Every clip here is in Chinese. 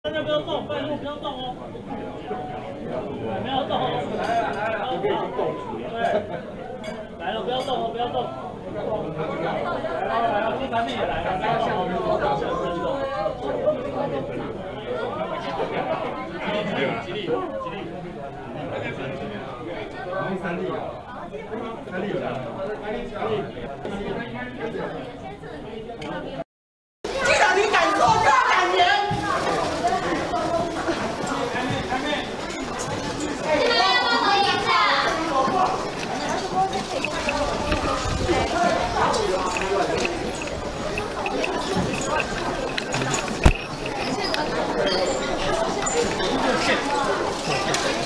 大家不要动，不要动哦。不要动哦，来了来了，对，来了不要动哦，不要动。来了来了，第三名也来了，大家向后走。吉利吉利吉利，三力啊，三力有来，三力三力。既然你敢说，就要敢言。今天出去，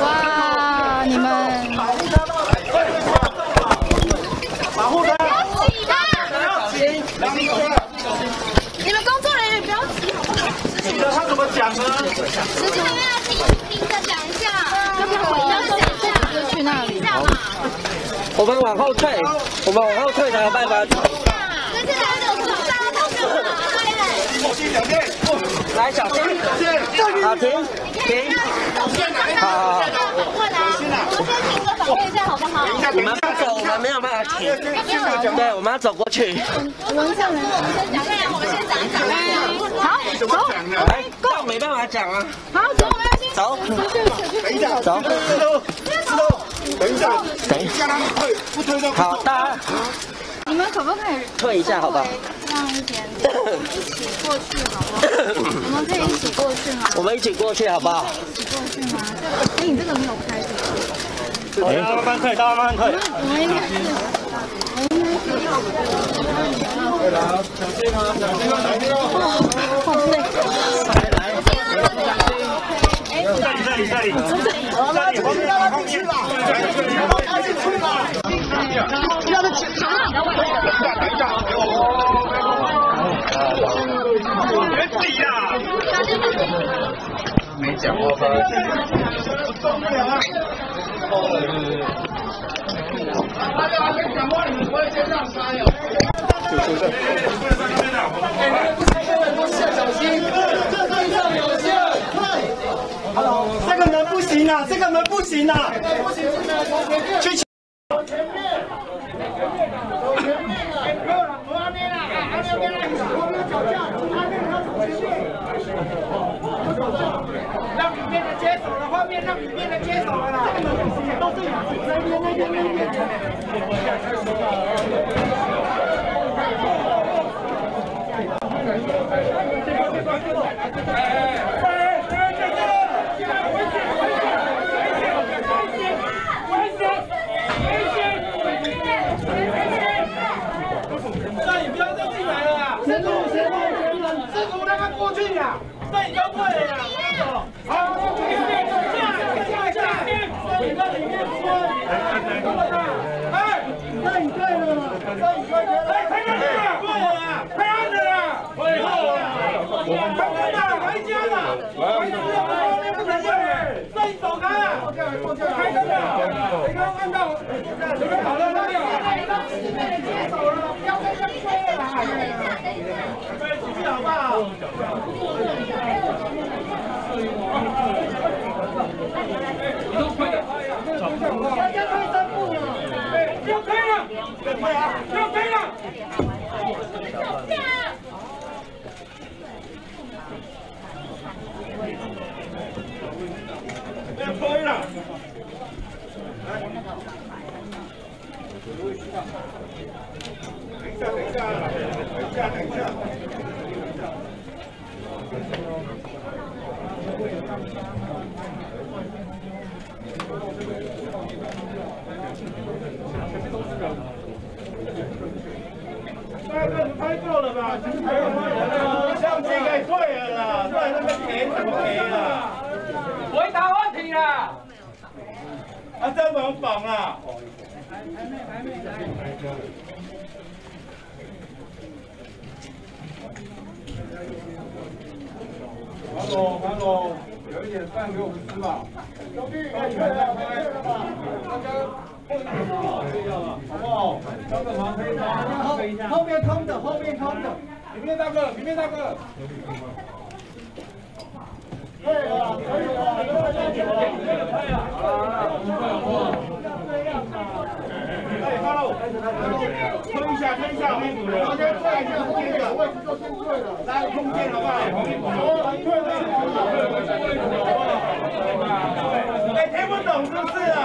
哇，你们保护他不要急不要急，你们工作人员不要急好不好？记得他怎么讲呢？师傅要听听着讲一下，要不要回家讲一下？就去那里。我们往后退，我们往后退才有办法。这是哪种出杀他们小心两边，来，小心，好，停，停，好，过来，我先停着保卫一下好不好？你们不走，我们没有办法停。对，我们要走过去。闻一下闻，我们先讲，我们先讲一讲。好，走，来，这没办法讲啊。好，走，我们要先走，等一下，走，石头，石头，等一下，等一下，他们退，不退就好，大家你们可不可以退一下，好不好？让一点一起过去好不好？我们可以一起过去吗？我们一起过去，好不好？一起过去吗？这个，哎，你这个没有开是不是？大家慢慢退，大家慢慢退。我们应该是，我应该是要小心啊，小心啊，小心啊！好累。这里这里这里，好，拉进去，让他进去吧，让他进去吧，让他进去。等一下，等一下，别自己呀！没讲话吧？受不了啊！大家还没讲过，你们先让杀呀？小心，这对象有限。这个门不行啊，这个门不行啊！去。让里面的接手了，后面让里面的接手了啦。都是那边那边那边。那你不要再进来了啦！师傅，师傅，师傅让他过去呀！那你要对了呀！好，下下下，你在里面说，哎，那你对了，那你对了，哎，开门了，对了，开案子了，退后了，开门了，回家了，回家了，不能对，你走开啊！开灯了，你刚看到，准备好了没有？接手了，不要再这样吹了，准备继续好不好？大家退三步了，不要推了，不要推啊，不要推了。不要推了。等一下，等一下，等一下，等一下。那个拍够了吧？相机可以退了啦，不然那个给怎么给啊？回答问题啦！啊，这门绑啊！韩总，韩总，有一点饭给我们吃吧。兄弟，快点来拍，大家不能睡觉了，好不好？帮个忙可以吗？一下。后面空的，后面空的。里面大哥，里面大哥。可以了，可以了，可以了，可以了，可以了。哎大佬推一下，推一下，红衣服的，先转一下位置就先对了，来空间好不好？红衣服的，对对对。哎，听不懂是不是啊？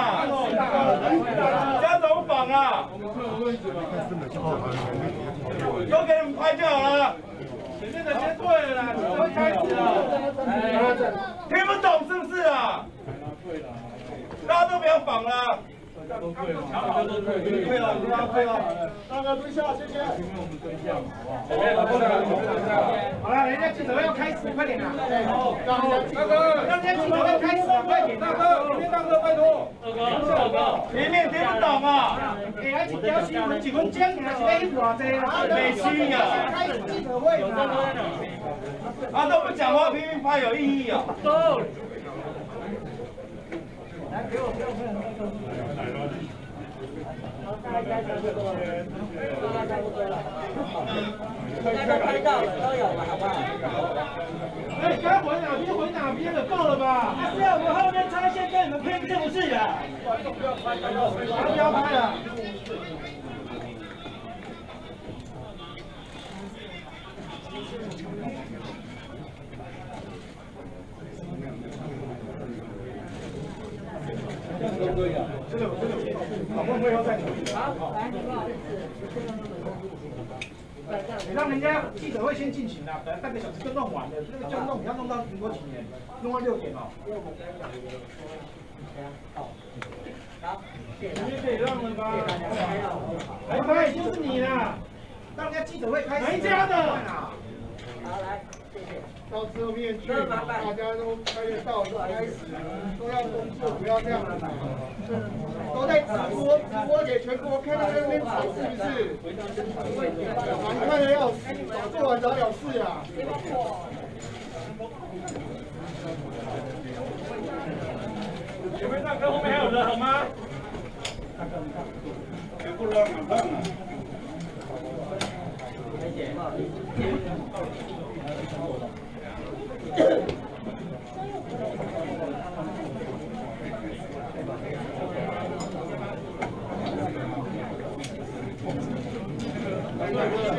要怎么绑啊？都给你们拍就好了。前面的先退了啦，准备开始了。听不懂是不是啊？大家都不要绑了。都退了，退了，退了，大哥蹲下，谢谢。好了，人家镜头要开始，快点啊！大哥，大家记者要开始，快点！大哥，里面大哥，拜托。大哥，大哥，里面听不懂啊！给他几条新闻，几分钟，还是在一偌济啊？没新呀！开始记者会啊，都不讲话，拼命拍有意义啊！走。来，给我，给我，给我。大家差不多了，大家差不多了，大家都拍到了，都有了，好不好？哎，该回哪边回哪边了，够了吧？不是，我后面插线跟你们拼，是不是的？不要拍，不要拍了。都可以啊，这个这个，好，会不会要再好，来，不好意思，你让人家记者会先进行啊，本来半个小时就弄完了，这个就弄，你要弄到民国几年？弄到六点哦。好，好，你也可以让了吧？来拍，就是你啦，让人家记者会开始。谁家的？好，来。到侧面去，大家都开得到，开始都要工作，不要这样子。都在直播，直播给全国看到那边吵是不是？难看的要死，早做完早了事啊。前面大哥，后面还有人好吗？全部让让了。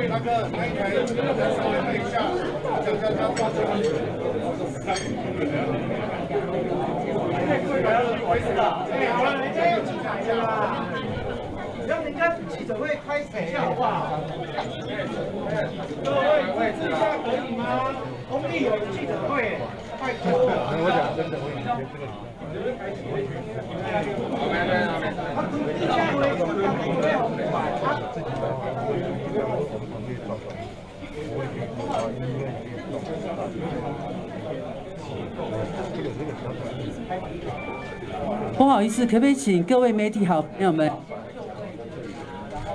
大哥，那一台稍微等一下，讲讲他话就可以了。好了，人家要进来了，让人家记者会开始一下好不好？各位，位置一下可以吗？工地有记者会，拜托。我讲真的，我以前这个。不好意思，可不可以请各位媒体好朋友们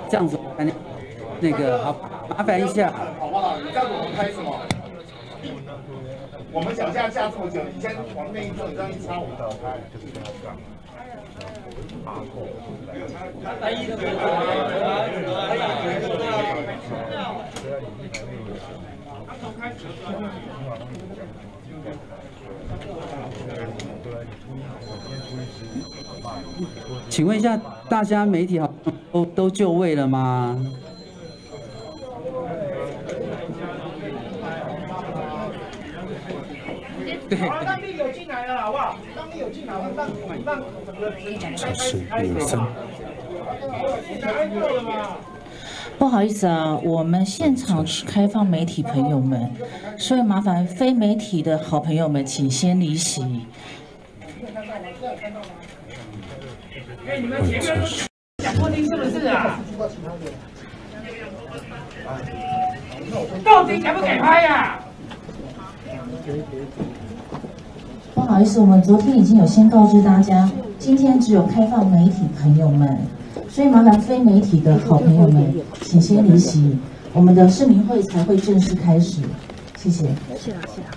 这样子，那个好，麻烦一下，好不好？这样子我们开什么？我们脚下架这么久，你先往那一坐，你这样一插，我们倒开，就是这样子。请问一下，大家媒体好都都就位了吗？进来了，好不好？进来，让让让整个开开开走。不好意思啊，我们现场是开放媒体朋友们，所以麻烦非媒体的好朋友们，请先离席。哎，你们前面都讲不听是不是啊？到底敢不敢拍呀？不好意思，我们昨天已经有先告知大家，今天只有开放媒体朋友们，所以麻烦非媒体的好朋友们，请先离席，我们的市民会才会正式开始，谢谢。是啊是啊，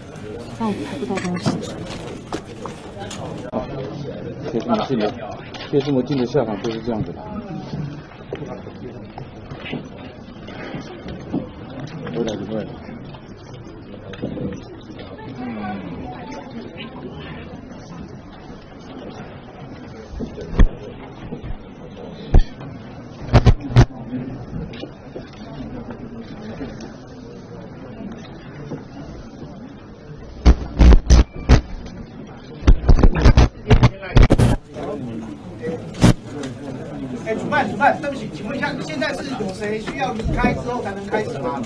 那我拍不到东西。好，可以这么就这么定的下场就是这样子的。有点奇怪。哎，主办主办，对不起，请问一下，现在是有谁需要离开之后才能开始吗？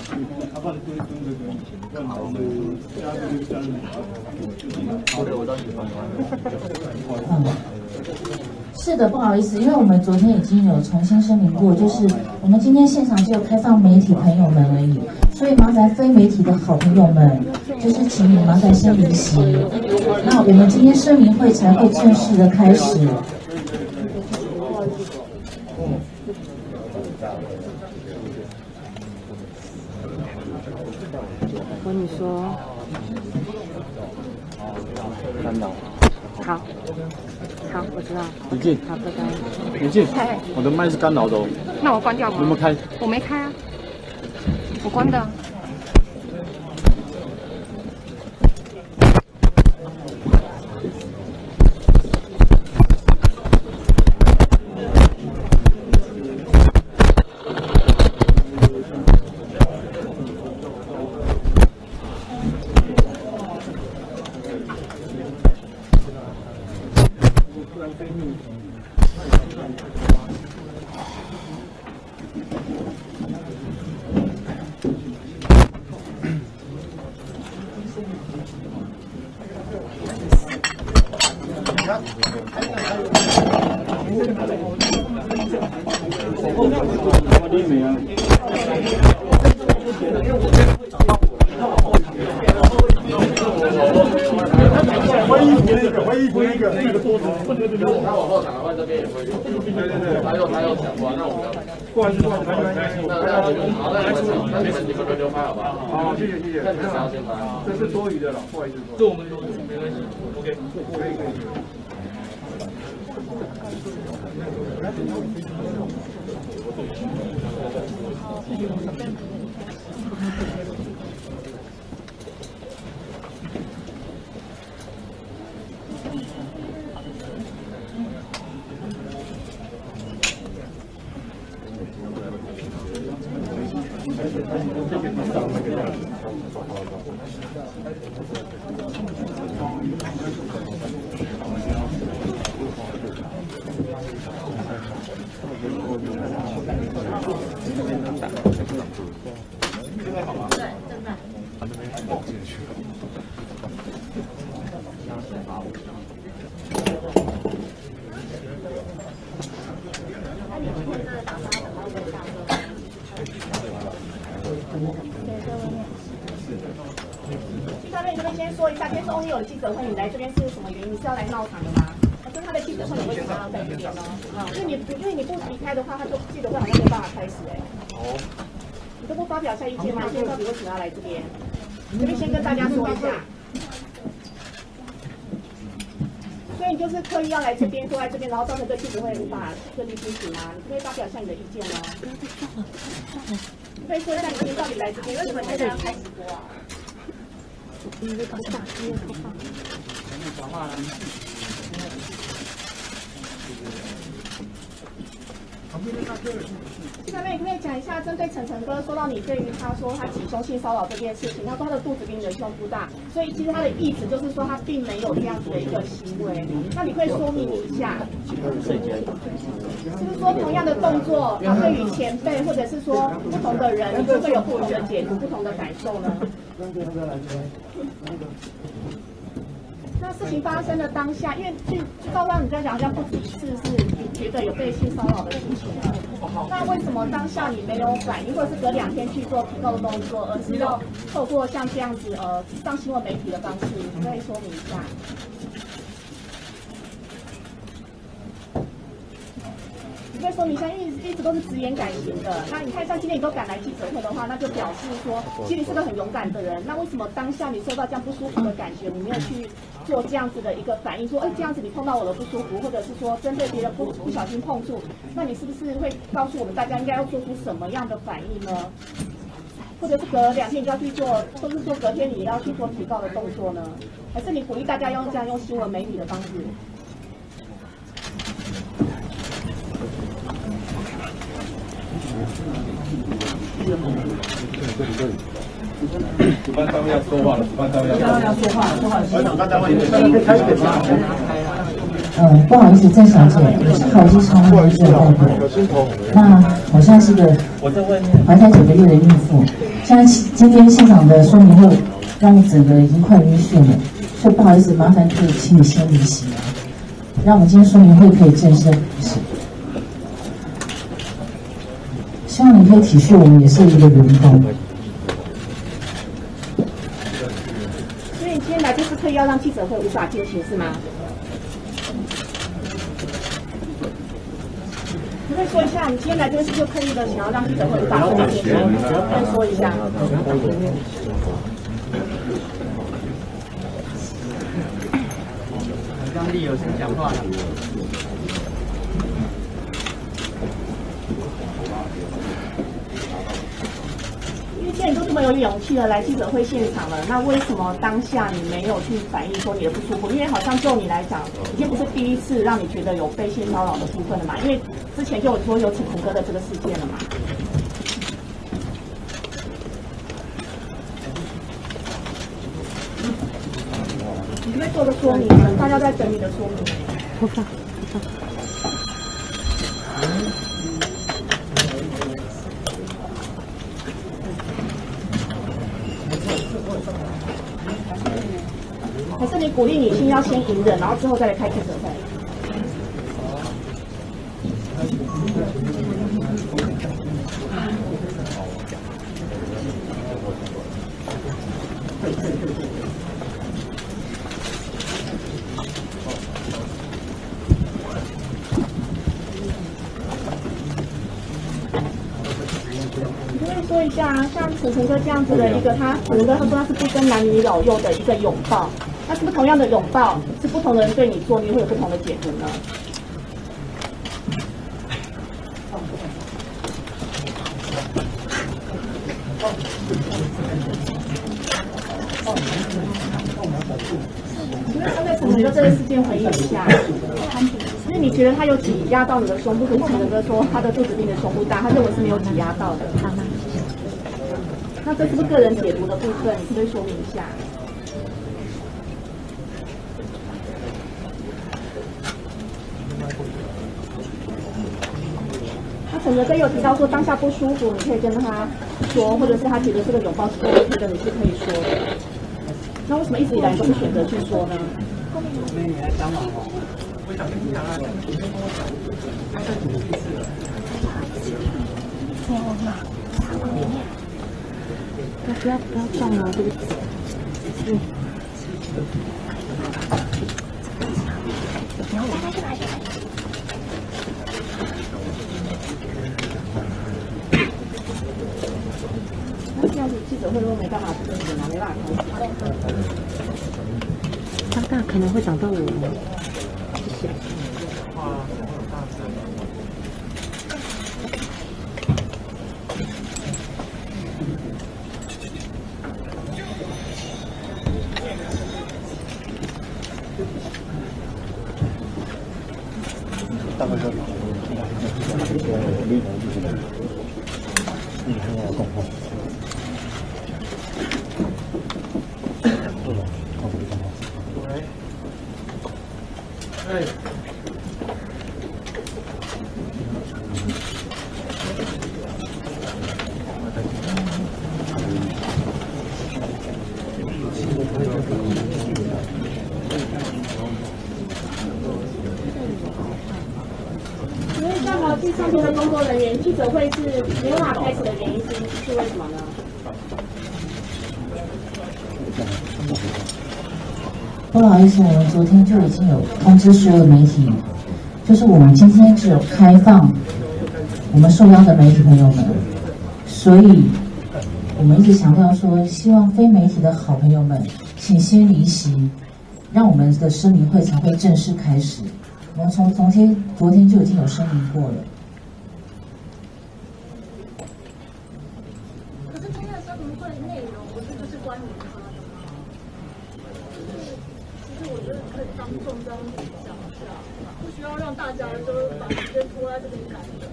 嗯，是的，不好意思，因为我们昨天已经有重新声明过，就是我们今天现场只有开放媒体朋友们而已，所以麻烦非媒体的好朋友们，就是请你麻烦先离席，那我们今天声明会才会正式的开始。我跟你说，干扰。好，好，我知道。你进，好，拜拜。你进，我的麦是干扰的哦。那我关掉吧？你有没有开？我没开啊，我关的。者会，你来这边是什么原因？你是要来闹场的吗？就他的记者会，你为什么要在这边呢？因为你因为你不离开的话，他就记者会好像没办法开始哎。哦。你都不发表一下意见吗？今天到底为什么要来这边？这边先跟大家说一下。所以你就是刻意要来这边，坐在这边，然后造成这记者会无法顺利进行吗？你可以发表一下你的意见呢？你可以说一下你今天到底来这边为什么现在要开直播啊？你那个大，你那个大。下面可以讲一下，针对晨晨哥说到你对于他说他起胸性骚扰这件事情，他说他的肚子比你的胸部大，所以其实他的意思就是说他并没有这样子的一个行为。那你会说明一下，是不是说同样的动作，他对于前辈或者是说不同的人，你就会有不同的解读、不同的感受呢？那事情发生的当下，因为据据照刚你在讲，好像不止一次是你觉得有被性骚扰的事情，那为什么当下你没有反应，或者是隔两天去做提告动作，而是要透过像这样子呃上新闻媒体的方式，你可以说明一下？你可以说明一下，因为一直都是直言敢行的。那你看，像今天你都敢来记者会的话，那就表示说，其实你是个很勇敢的人。那为什么当下你受到这样不舒服的感觉，你没有去做这样子的一个反应？说，哎，这样子你碰到我的不舒服，或者是说针对别人不不小心碰触，那你是不是会告诉我们大家应该要做出什么样的反应呢？或者是隔两天就要去做，或者是说隔天你要去做提告的动作呢？还是你鼓励大家用这样用新闻媒体的方式？主办单位要说话了，主办单位要说话了。说话，嗯，不好意思，郑小姐，我是豪基超会的代表。那我现在是个怀胎九个月的孕妇，现在今天现场的说明会让我整个已经快晕眩了，所以不好意思，麻烦可以请你先离席啊，让我们今天说明会可以正式开始。希望你可以体恤我们，也是一个员工。所以你今天来就是刻意要让记者会无法进行是吗？你可以说一下，你今天来这边是就刻意的想要让记者会无法进行，可以说一下。刚丽有先讲话了。因为既然你都这么有勇气的来记者会现场了，那为什么当下你没有去反映说你的不舒服？因为好像就你来讲，已经不是第一次让你觉得有被性骚扰的部分了嘛。因为之前就有说有陈晨哥的这个事件了嘛。你可不可以做个说明？大家在等你的说明。鼓励女性要先隐忍，然后之后再来开记者会？你可以说一下，像晨晨哥这样子的一个，他晨晨哥他说他是不分男女老幼的一个拥抱，不是同样的拥抱，是不同的人对你做，你会有不同的解读呢？请问针对陈晨哥这个事件回应一下，因为你觉得他有挤压到你的胸部，可是陈晨哥说他的肚子比你的胸部大，他认为是没有挤压到的。那这是不是个人解读的部分？你可以说明一下？那陈哲哥有提到说当下不舒服，你可以跟他说，或者是他觉得这个拥抱是不 OK 的，你是可以说的。那为什么一直以来都不选择去说呢？妹你来讲网红，我想跟你讲啊，你跟我讲，要再组一次了。不要不要不要撞了，这个。嗯。不要来来来来。那这样子记者会如果没办法进行啊，没办法开始。尴尬可能会找到我吗？谢谢。大概多少？你看我动画。因为像毛记上面的工作人员，记者会是没有办法开始的原因是是为什么呢？不好意思，我们昨天就已经有通知所有媒体，就是我们今天只有开放我们受邀的媒体朋友们，所以我们一直强调说，希望非媒体的好朋友们，请先离席，让我们的声明会才会正式开始。我们从昨天昨天就已经有声明过了。可是今天的声明会内容不是就是关于他的吗？其实我觉得可以当众这样讲一下，不需要让大家就是把时间拖在这边赶的。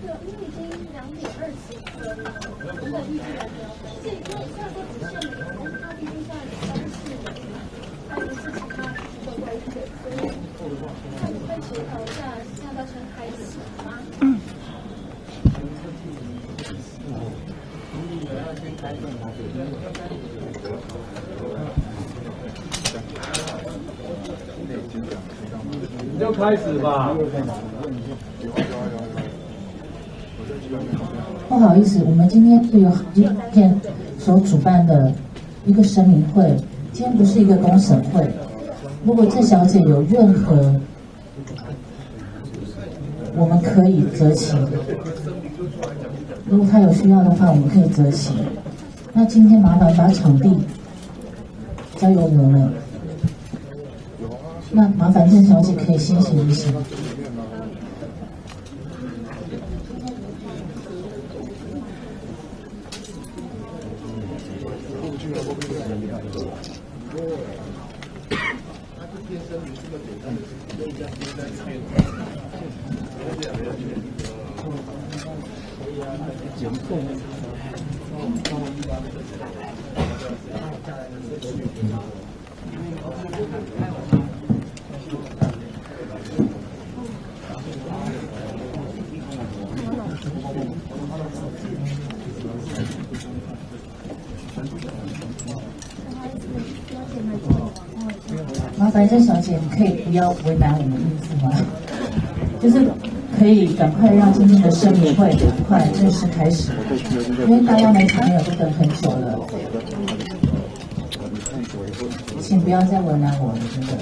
对，因为已经两点二十分了，原本预计来不了，所以因为虽然说只限美容，但是他毕竟在三四人，他已经是其他的危险，所以看你们协调一下，现在要先开始吗？嗯。你就开始吧。不好意思，我们今天是由今天所主办的一个声明会，今天不是一个公审会。如果郑小姐有任何，我们可以择期。如果她有需要的话，我们可以择期。那今天麻烦把场地交由我们。那麻烦郑小姐可以先行一行。郑小姐，你可以不要为难我们孕妇吗？就是可以赶快让今天的声明会赶快正式开始，因为大家媒体朋友都等很久了，请不要再为难我了，真的。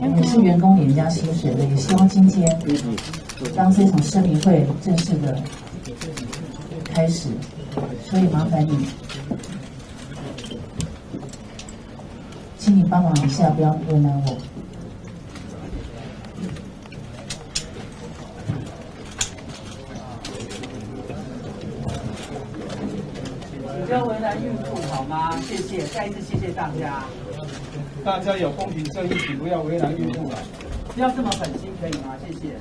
我们是员工领人家薪水的，也希望今天当这场声明会正式的开始，所以麻烦你。请你帮忙一下，不要为难我。不要为难孕妇好吗？谢谢，再一次谢谢大家。大家有公平正义，请不要为难孕妇了。不要这么狠心，可以吗？谢谢。谢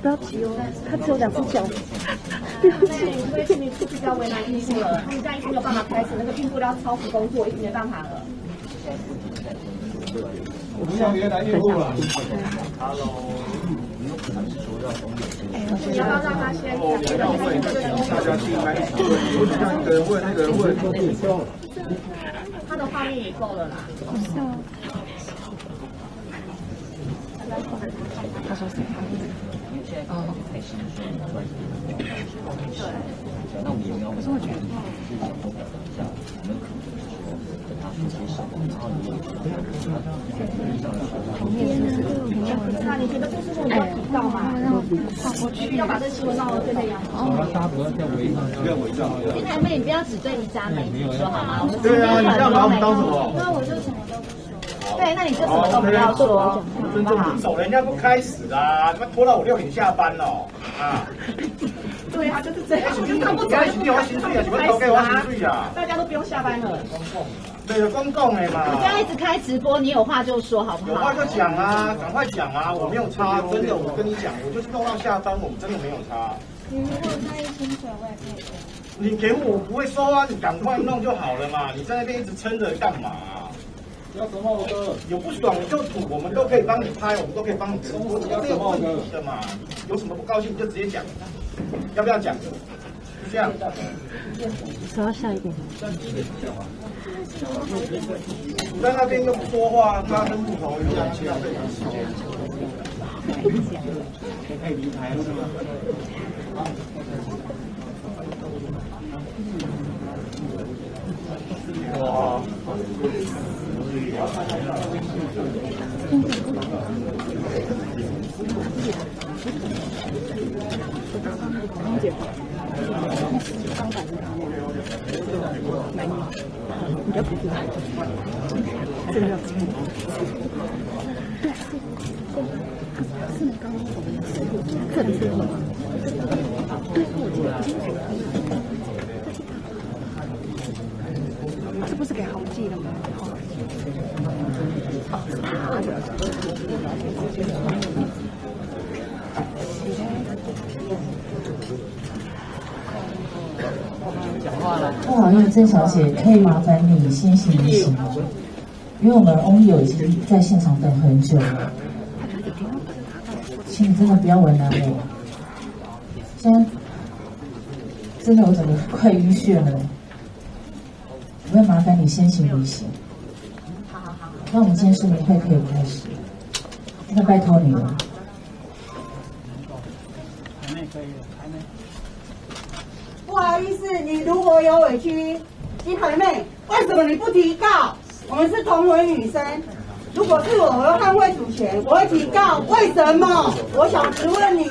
不要急哦，它只有两只脚。对不起，因为心里是比较为难孕妇了，他们这样已经没有办法开始，那个孕妇要超时工作，已经没办法了。我不要为难孕妇了。你要不要让他先讲？大家进来，我只让一个人问，那个问。他的画面也够了啦。他说谁？哦。那我们也没有可是我觉得，那你觉得不舒服你要提到吗？要把这新闻闹得沸沸扬扬。大家不要违章，不要违章。金台妹，你不要只对一家媒体说好吗？对啊，你这样把我们当什么？那我就什么都不说。对，那你就什么都不要说。尊重你，走人家不开始啦，他妈拖到我六点下班了啊！对啊，就是这样，我就看不讲。是我薪水啊，是我投给我薪水啊。大家都不用下班了。对，公共的嘛。你这样一直开直播，你有话就说好不好？有话就讲啊，赶快讲啊！我没有差，真的，我跟你讲，我就是弄到下班，我们真的没有差。你如果在意薪水，我也可以你给我，我不会收啊，你赶快弄就好了嘛！你在那边一直撑着干嘛？要什么？有不爽就吐，我们都可以帮你拍，我们都可以帮你直播，没有问题的嘛。有什么不高兴就直接讲，要不要讲？就这样。说下一个。你在那边又不说话，拉跟木头一样，这样费时间。可以离开了是吗？哇！你要不是，这个要吃。对，是是刚刚我们这里是什么？对，这不是给豪记的吗？不好意思，郑小姐，可以麻烦你先行一行吗？因为我们翁友已经在现场等很久了，请你真的不要为难我。现在真的我整个快晕血了，我要麻烦你先行一行。那我们今天市民会可以开始，那拜托你了。还没可以，不好意思，你如果有委屈，金牌妹，为什么你不提告？我们是同为女生，如果是我，我要捍卫主权，我会提告。为什么？我想质问你。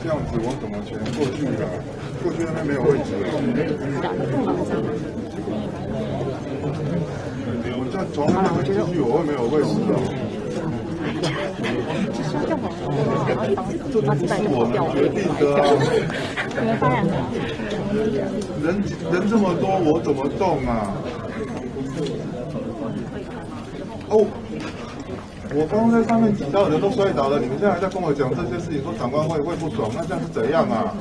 这样子我怎么全过去啊？过去那边没有位置我再从那边进去，我会没有位置的。是我们决定的啊。人人这么多，我怎么动啊？哦。我刚刚在上面挤到人都摔倒了，你们现在还在跟我讲这些事情，说长官会会不爽，那这样是怎样啊？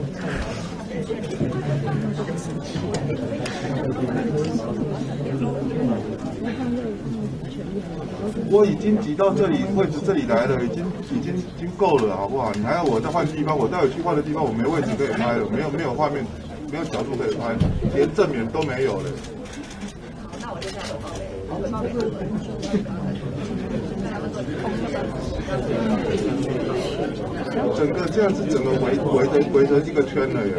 我已经挤到这里位置这里来了，已经已经已经够了，好不好？你还要我再换地方？我待会去换的地方，我没位置可以拍了，没有没有画面，没有角度可以拍，连正面都没有了。那我就这样整个这样子，整个围围成围成一个圈了耶！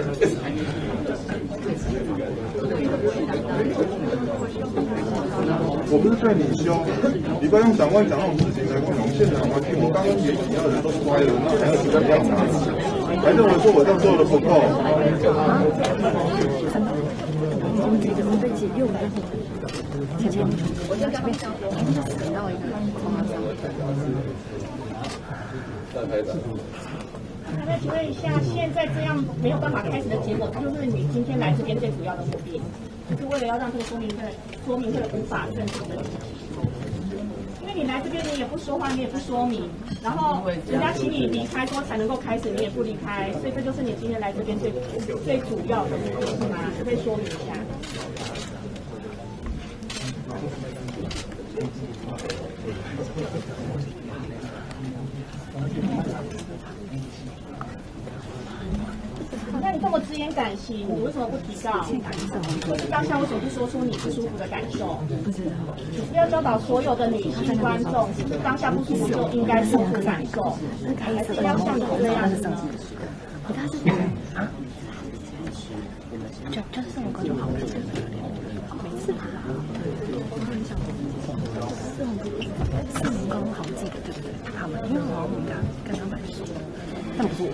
我不是对你凶，你不要用长官讲那种事情来跟我们现场环境。我刚刚连几个人都摔了，那还要怎么样啊？还认为说我这样做的不够？我就刚刚讲，死到一个夸那请问一下，现在这样没有办法开始的结果，它就是你今天来这边最主要的目的，就是为了要让这个说明会说明会无法正常的进行。因为你来这边，你也不说话，你也不说明，然后人家请你离开说才能够开始，你也不离开，所以这就是你今天来这边最最主要的目的，是吗？可以说明一下。那你这么直言感情，你为什么不提告？就是当下为什么不说出你不舒服的感受？不知道。你是要教导所有的女性观众，是不是当下不舒服就应该说出感受？还是要像你那样子呢？他是啊？就就是这么高就好了。次他，我很想，是很是很刚好记得对不对？他们因为我说，但不是我。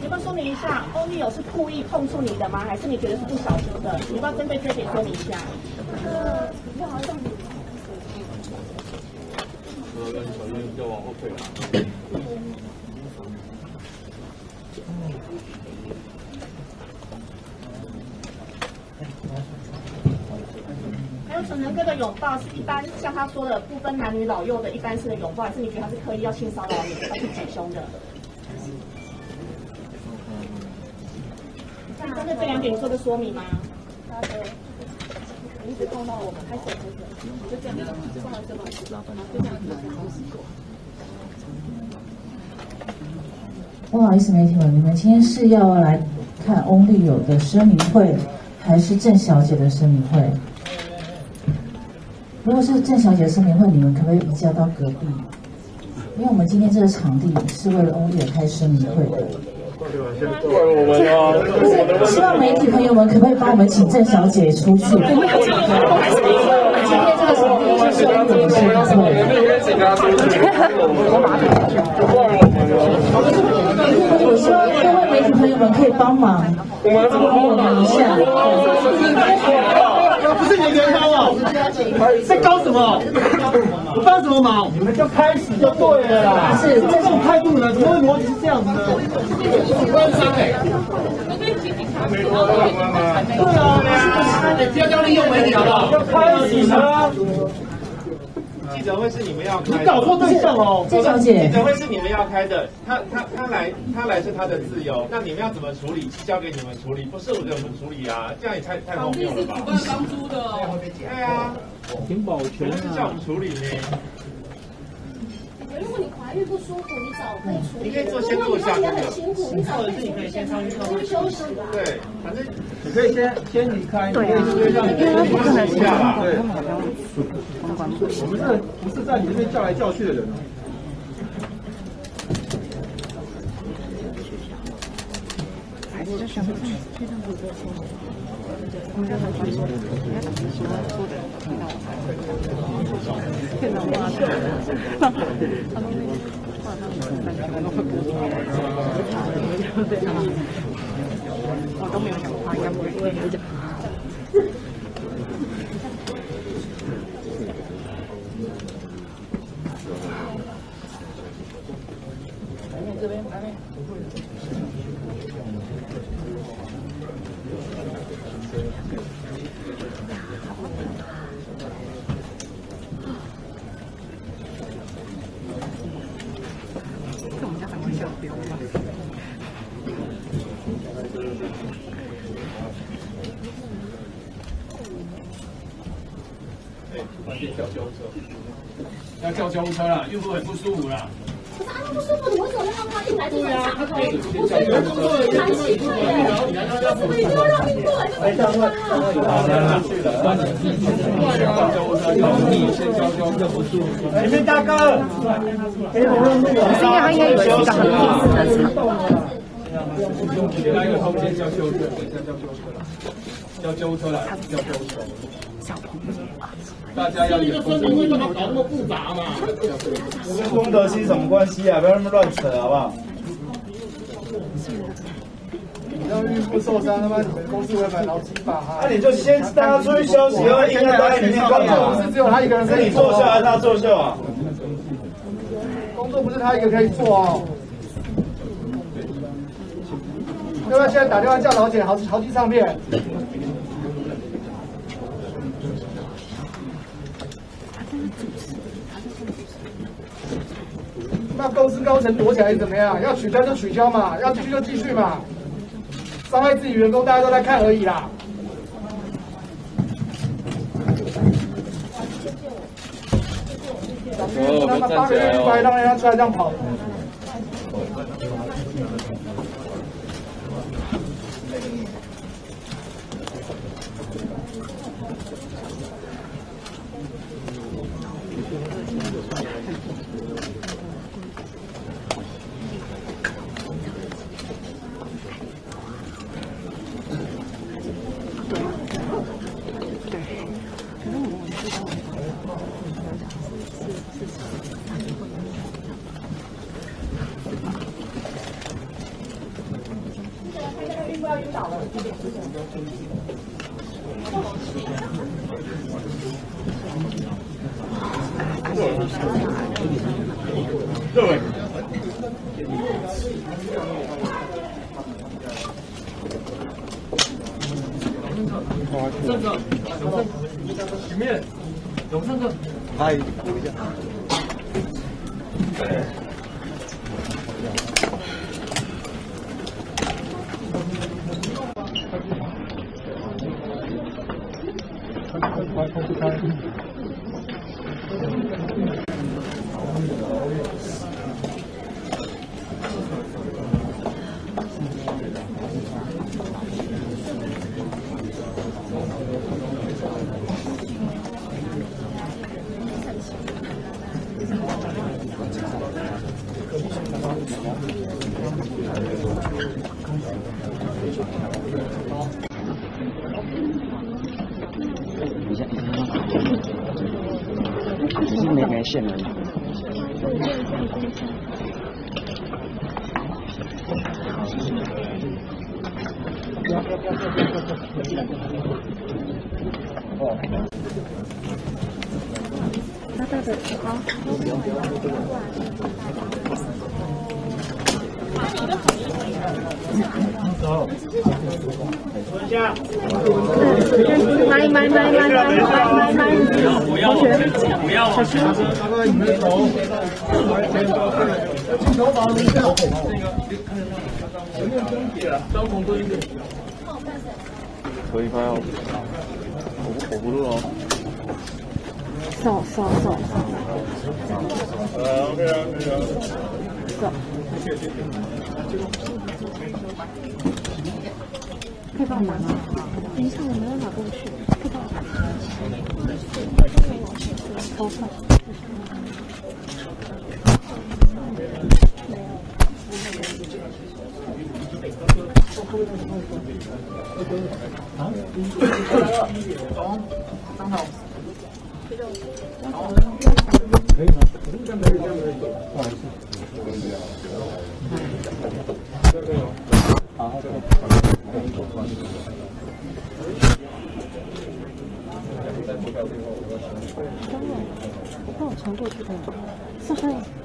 你要不要说明一下，欧尼尔是故意碰触你的吗？还是你觉得是不小心的？你要不要针对这点说明一下？呃，你好像呃，让小心，要往后退啊。还有陈晨哥的拥抱是一般像他说的不分男女老幼的一般式的拥抱，还是你觉得他是刻意要性骚扰你，他是挤胸的？可以针对这两点做个说明吗？他的你一直碰到我们，开始，就这样，不好意思，不好意思，就这样，就这样。不好意思，媒体们，你们今天是要来看翁立友的声明会，还是郑小姐的声明会？如果是郑小姐的声明会，你们可不可以移驾到隔壁？因为我们今天这个场地是为了翁立友开声明会的。怪我们啊！不是，希望媒体朋友们可不可以帮我们请郑小姐出去？今天这个场地是翁立友的声明会。我希望各位媒体朋友们可以帮忙，我们我们一下。不是你原帮哦，在搞什么？我帮什么忙？你们就开始就对了啦。是这种态度呢，怎么会逻辑是这样子呢？官商哎。对啊，不要叫利用媒体好不好？要开始了。记者会是你们要开的，你搞错对象哦，郑小姐。记者会是你们要开的，他他他来他来是他的自由，那你们要怎么处理？是交给你们处理，不是我给我们处理啊，这样也太太荒谬了吧？当初的，对啊，挺保全不是叫我们处理呢。如果你怀孕不舒服，你早可以处理。你可以做先做一下如果你也很辛苦，你早可以处理，先休息吧。对，反正你可以先先离开，对啊。让你因为不可能一下吧。对，他们好像我们这不是在你这边叫来叫去的人哦。我，都，没有想他应该不会会讲。这边来。跟我们家长关系不要快点叫救护车！要叫很不舒服了。可是啊，不舒服，你为什么让他进来这个场合？我觉得这个蛮奇怪的，为什么要让你过来这个地方啊？前面大哥，我们那个，可是因为他应该以为是一个很 peace 的场合。给他一个空间叫救护车，叫救护车来，叫救护车来，叫救护车。大家要有空间。干嘛搞那么复杂嘛？我跟公德心什么关系啊？不要那么乱扯好不好？你让孕妇受伤，他妈你们公司违反劳基法哈？那你就先大家出去休息，哦，应该待在里面干嘛？不是只有他一个人可以是你作秀还是他作秀啊？工作不是他一个可以做哦。要不要现在打电话叫老姐，好好寄唱片？那公司高层躲起来怎么样？要取消就取消嘛，要继续就继续嘛。伤害自己员工，大家都在看而已啦。八个月出来，让人家出来这样跑。政策，政策，局面，有政策，对哦，然后这个团队的运营主管就比较看重，所以在这个机构最后，我要想你，对，专用，我会有从过去跟你说，四分。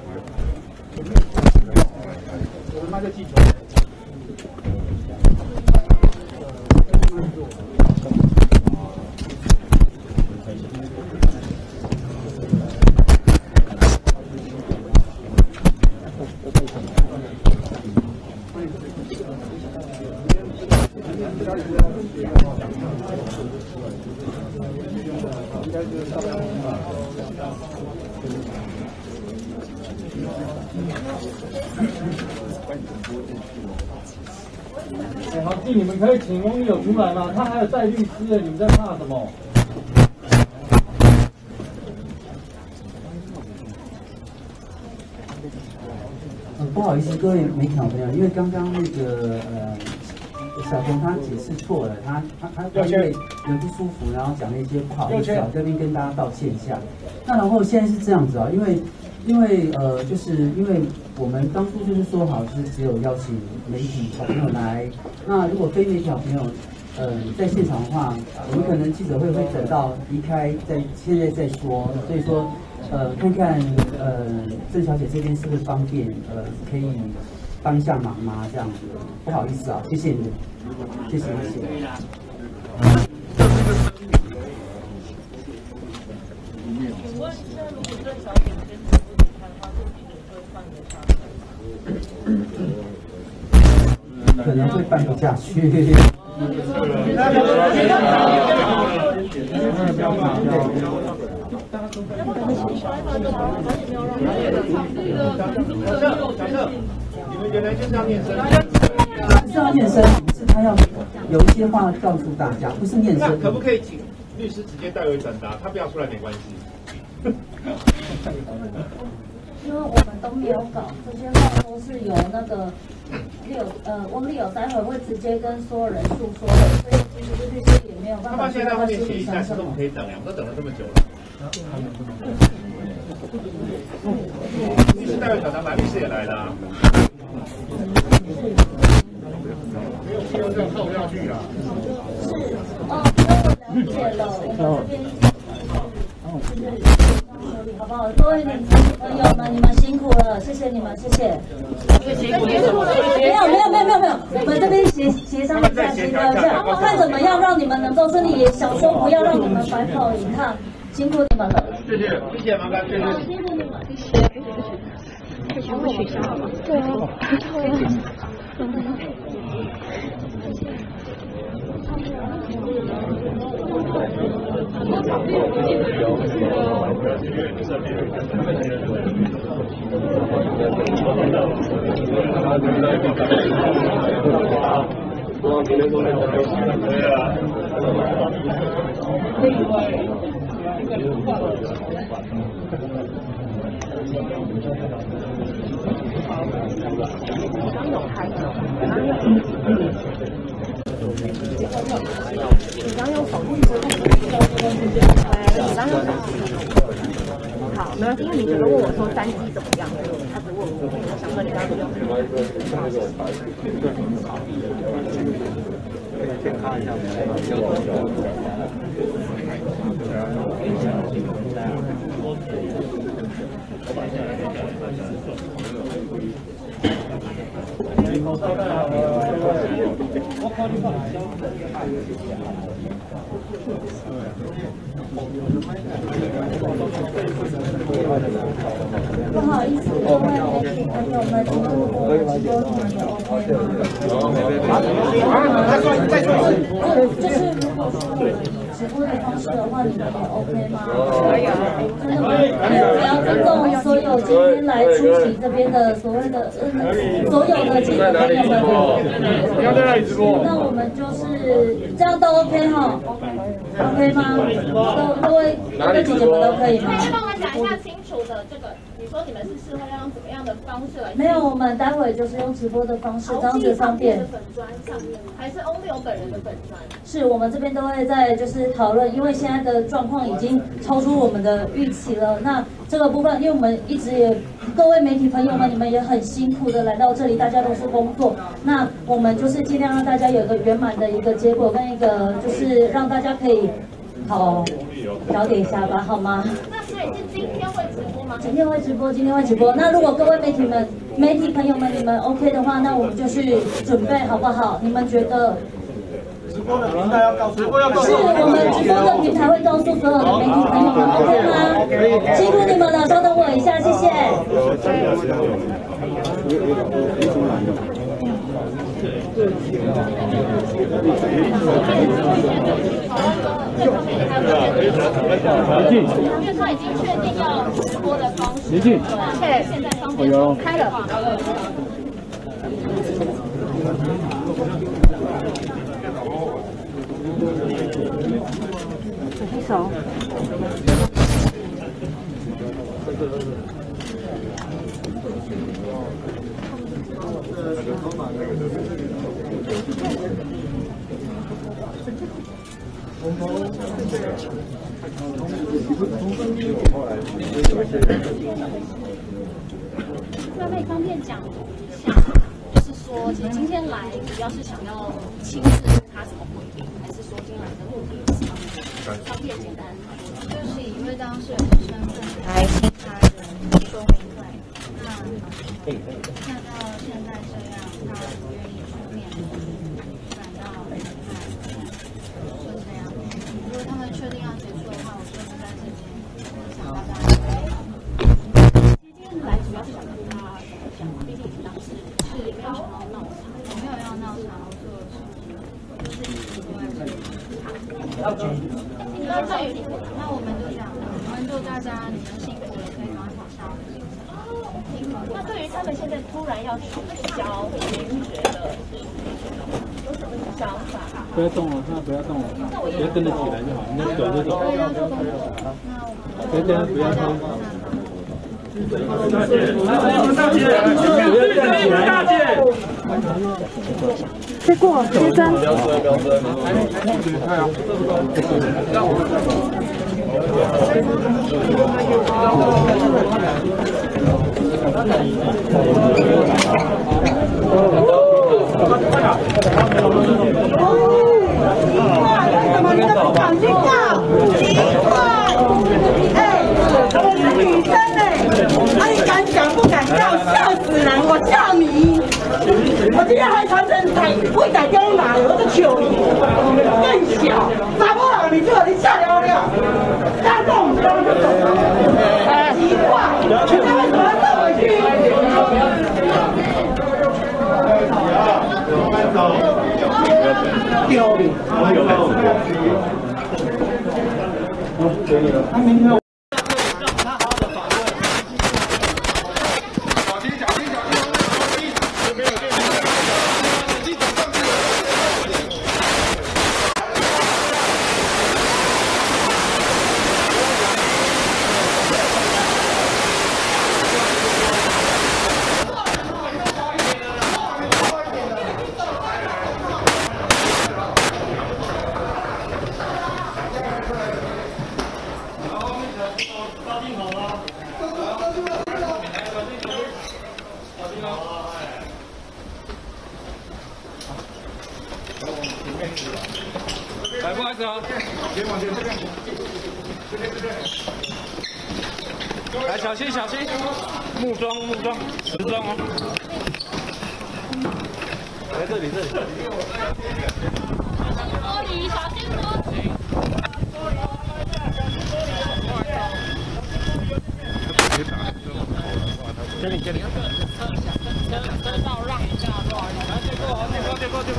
请网友出来吗？他还有带律师的，你们在怕什么？嗯，不好意思，各位媒体朋友，因为刚刚那个呃小童他解释错了，他他他他因为人不舒服，然后讲了一些不好意思啊，这边跟大家道歉一下。那然后现在是这样子啊，因为因为呃，就是因为我们当初就是说好是只有邀请媒体好朋友来，那如果非媒体好朋友。呃，在现场的话，我们可能记者会会等到离开，在现在再说。所以说，呃，看看呃郑小姐这边是不是方便，呃，可以帮一下忙吗？这样子，不好意思啊，谢谢你，谢谢谢谢。请问现在如果郑小姐坚持不离开的话，这个记者会放得下可能会办不下去。你们原来就是要念生，是要念生，是他要有一些话告诉大家，不是念那生。可不可以请律师直接代为转达？他不要出来没关系。因为我们都没有搞，这些话都是由那个六呃翁立友待会会直接跟所有人诉说的，所以其实这些也没有办法他们现在后面写一下，其实我们可以等呀，我们都等了这么久了。律师代为转达，马律师也来了啊。没有必要就这样耗下去啊。是，哦，那我了解了，我们这边好不好？各位领朋友们，你们辛苦了，谢谢你们，谢谢。没有没有没有没有没有，我们这边协协商一下，协调一下，看怎么样让你们能够顺利，也想说不要让你们白跑一趟，辛苦你们了。谢谢，谢谢麻烦，谢谢。辛苦你们，谢谢。全部取消了吗？对啊，你刚用手机。好，没关系，因为你只是问我说三 G 怎么样，他只问我，我想说你刚刚用。先看一下。不好意思，各位媒体朋友们，请问我直播你们的 OK 吗？再说一次。就是如果说直播的方式的话，你们也 OK 吗？可以。真的吗？没有，我要尊重所有今天来出席这边的所谓的嗯所有的记者朋友们。你要在哪里直播？那我们就是这样都 OK 哈？OK 吗？都各位各位姐姐们都可以吗？讲一下清楚的这个，你说你们是适合要用怎么样的方式来？没有，我们待会就是用直播的方式，这样子方便。粉砖上面吗？还是欧六本人的粉砖？是我们这边都会在就是讨论，因为现在的状况已经超出我们的预期了。那这个部分，因为我们一直也各位媒体朋友们，你们也很辛苦的来到这里，大家都是工作。那我们就是尽量让大家有一个圆满的一个结果，跟一个就是让大家可以好了解一下吧，好吗？那所以是今天会直播吗？今天会直播，今天会直播。那如果各位媒体们、媒体朋友们，你们 OK 的话，那我们就去准备好不好？你们觉得？直播的平台要告诉，直播要告诉是我们直播的平台会告诉所有的媒体朋友们，OK 吗？辛苦你们了，稍等我一下，谢谢。因为他已经确定要直播的方式，对，现在方便开了。洗手。那可以方便讲一下，就是说，其实今天来主要是想要亲自他怎么回应，还是说今天来的目的是什么？方便简单就是以一位当事人的身份来听他人说明会。那看到现在这样，他不愿意出面，感到很遗憾。就这样，如果他们确定要结束的话，我就不在这边，想大家。今天来主要是想跟他讲，毕竟是当事人，是也没有想要闹场，我没有要闹场，我做的事情，就是一直都在这里。那对于那我们就这样，我们就大家你们辛苦了，可以赶快跑下来。那对于他们现在突然要取消，您觉得有什么想法？不要动了，那不要动了，别跟着起来就好，你走就走。别这样，不要动。大姐，大姐，大姐，再过，先生。不要遮，不要遮，看啊。快点！丢脸。他明天不好意思啊，别往前这边，这边这边。来，小心小心，木桩木桩，石桩哦。来这里这里。玻璃，小心玻璃。这里这里。车车道让一下，不好意思。来，这个，这个，这个，这个。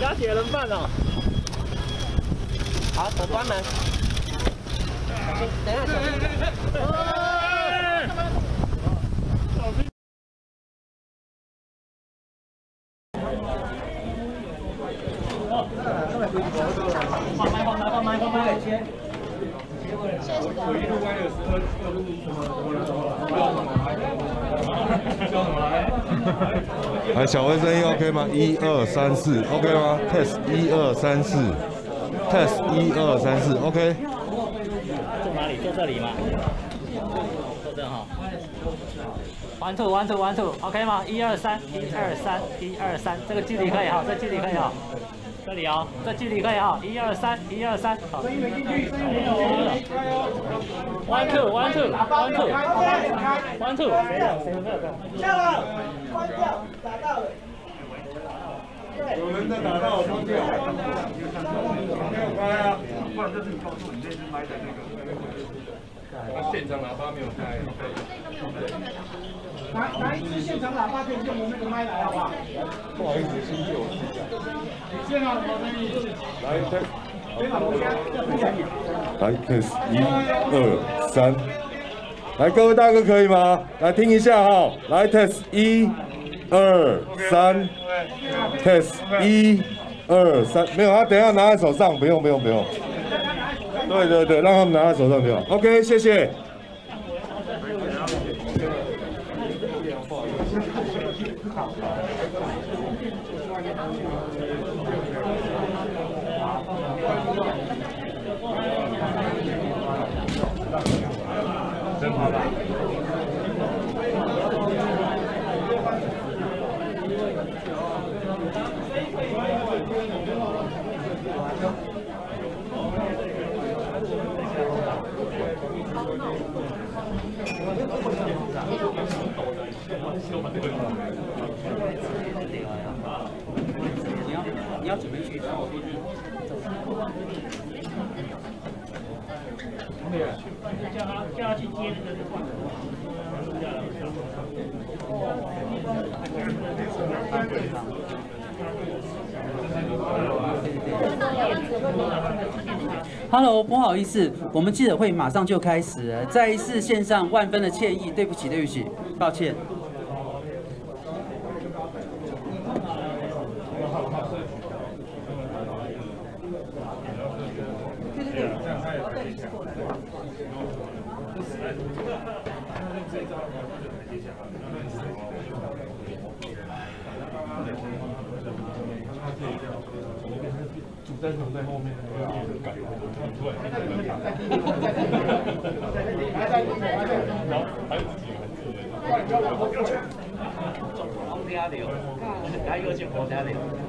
加铁人饭哦。好，我关门。等一下，小心。放麦放麦放麦放麦接。我一路歪的时候，这路什么什么什么，叫什么？叫什么？来，小文声音 OK 吗？一二三四，OK 吗？Test 一二三四，Test 一二三四，OK。坐哪里？坐这里吗？坐这哈。One two one two one two，OK 吗？一二三，一二三，一二三，这个距离可以哈，这距离可以哈。这里哦，这距离可以哈，一二三，一二三，好。声音没进去，声音没有。One two one two one two one two，关掉，打到了。在打到，关掉。没有开啊，不然就是你告诉我你这支麦的那个。他现场喇叭没有开。拿拿一支现场喇叭可以用的那个麦来，好不好？不好意思，新旧。现场什么声音？来 t。来，test 一二三。来，各位大哥可以吗？来听一下哈。来，test 一二三。test 一二三，没有，啊等一下拿在手上，不用不用不用。对对对，让他们拿在手上就好。OK，谢谢。真好吧？你要你要准备去。叫他叫他去接那个罐头。Hello，不好意思，我们记者会马上就开始了，再一次献上万分的歉意，对不起，对不起，抱歉。主战场在后面，改突然然后还有自己很自然。皇家的，都进口家的。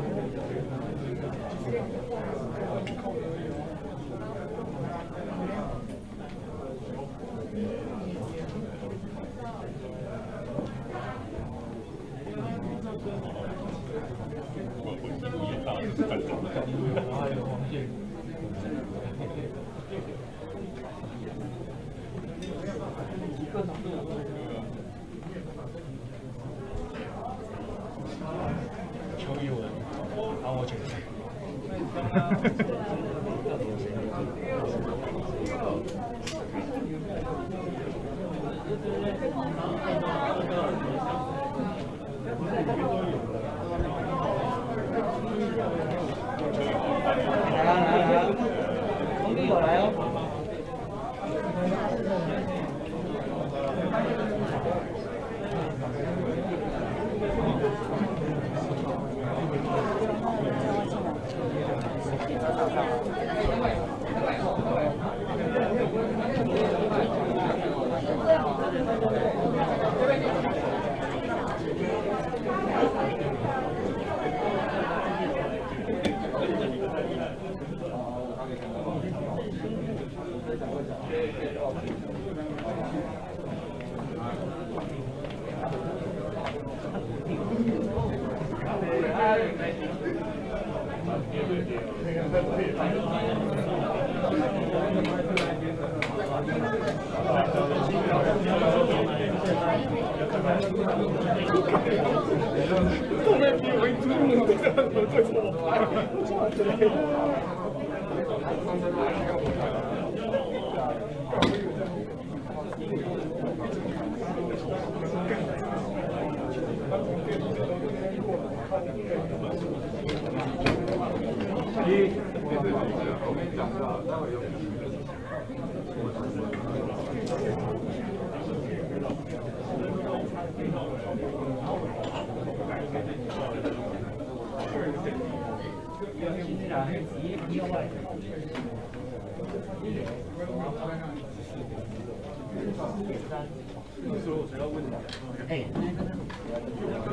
哎，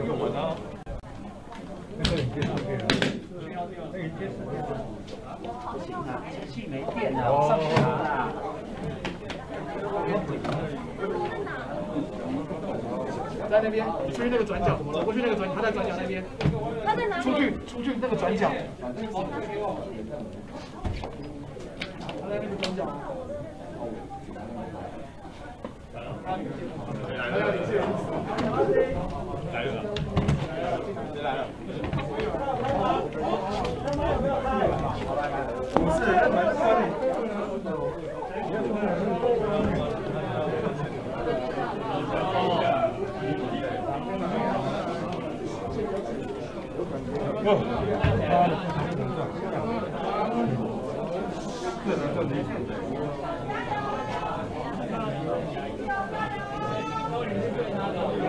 用我的。那个影片是可以的。那个影片是可以的。不行啊，机器没电了，我上去拿啦。在那边，你出去那个转角，怎么了过去那个转，他在转角那边。他在哪里？出去，出去那个转角。他在那个转角。来了，来了，谁来了？不是，那蛮酸的。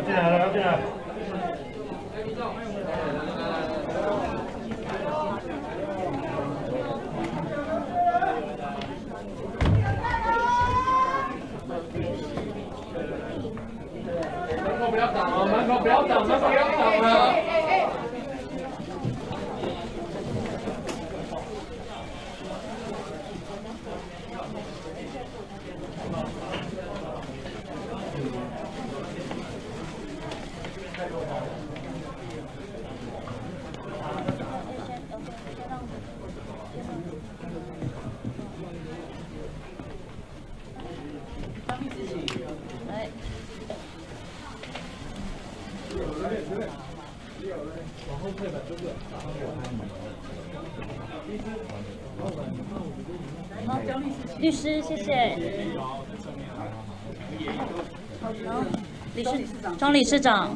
进来了，进来。门口不要挡哦，门口不要挡，门口不要挡了。律师，谢谢。好，理事庄理事长。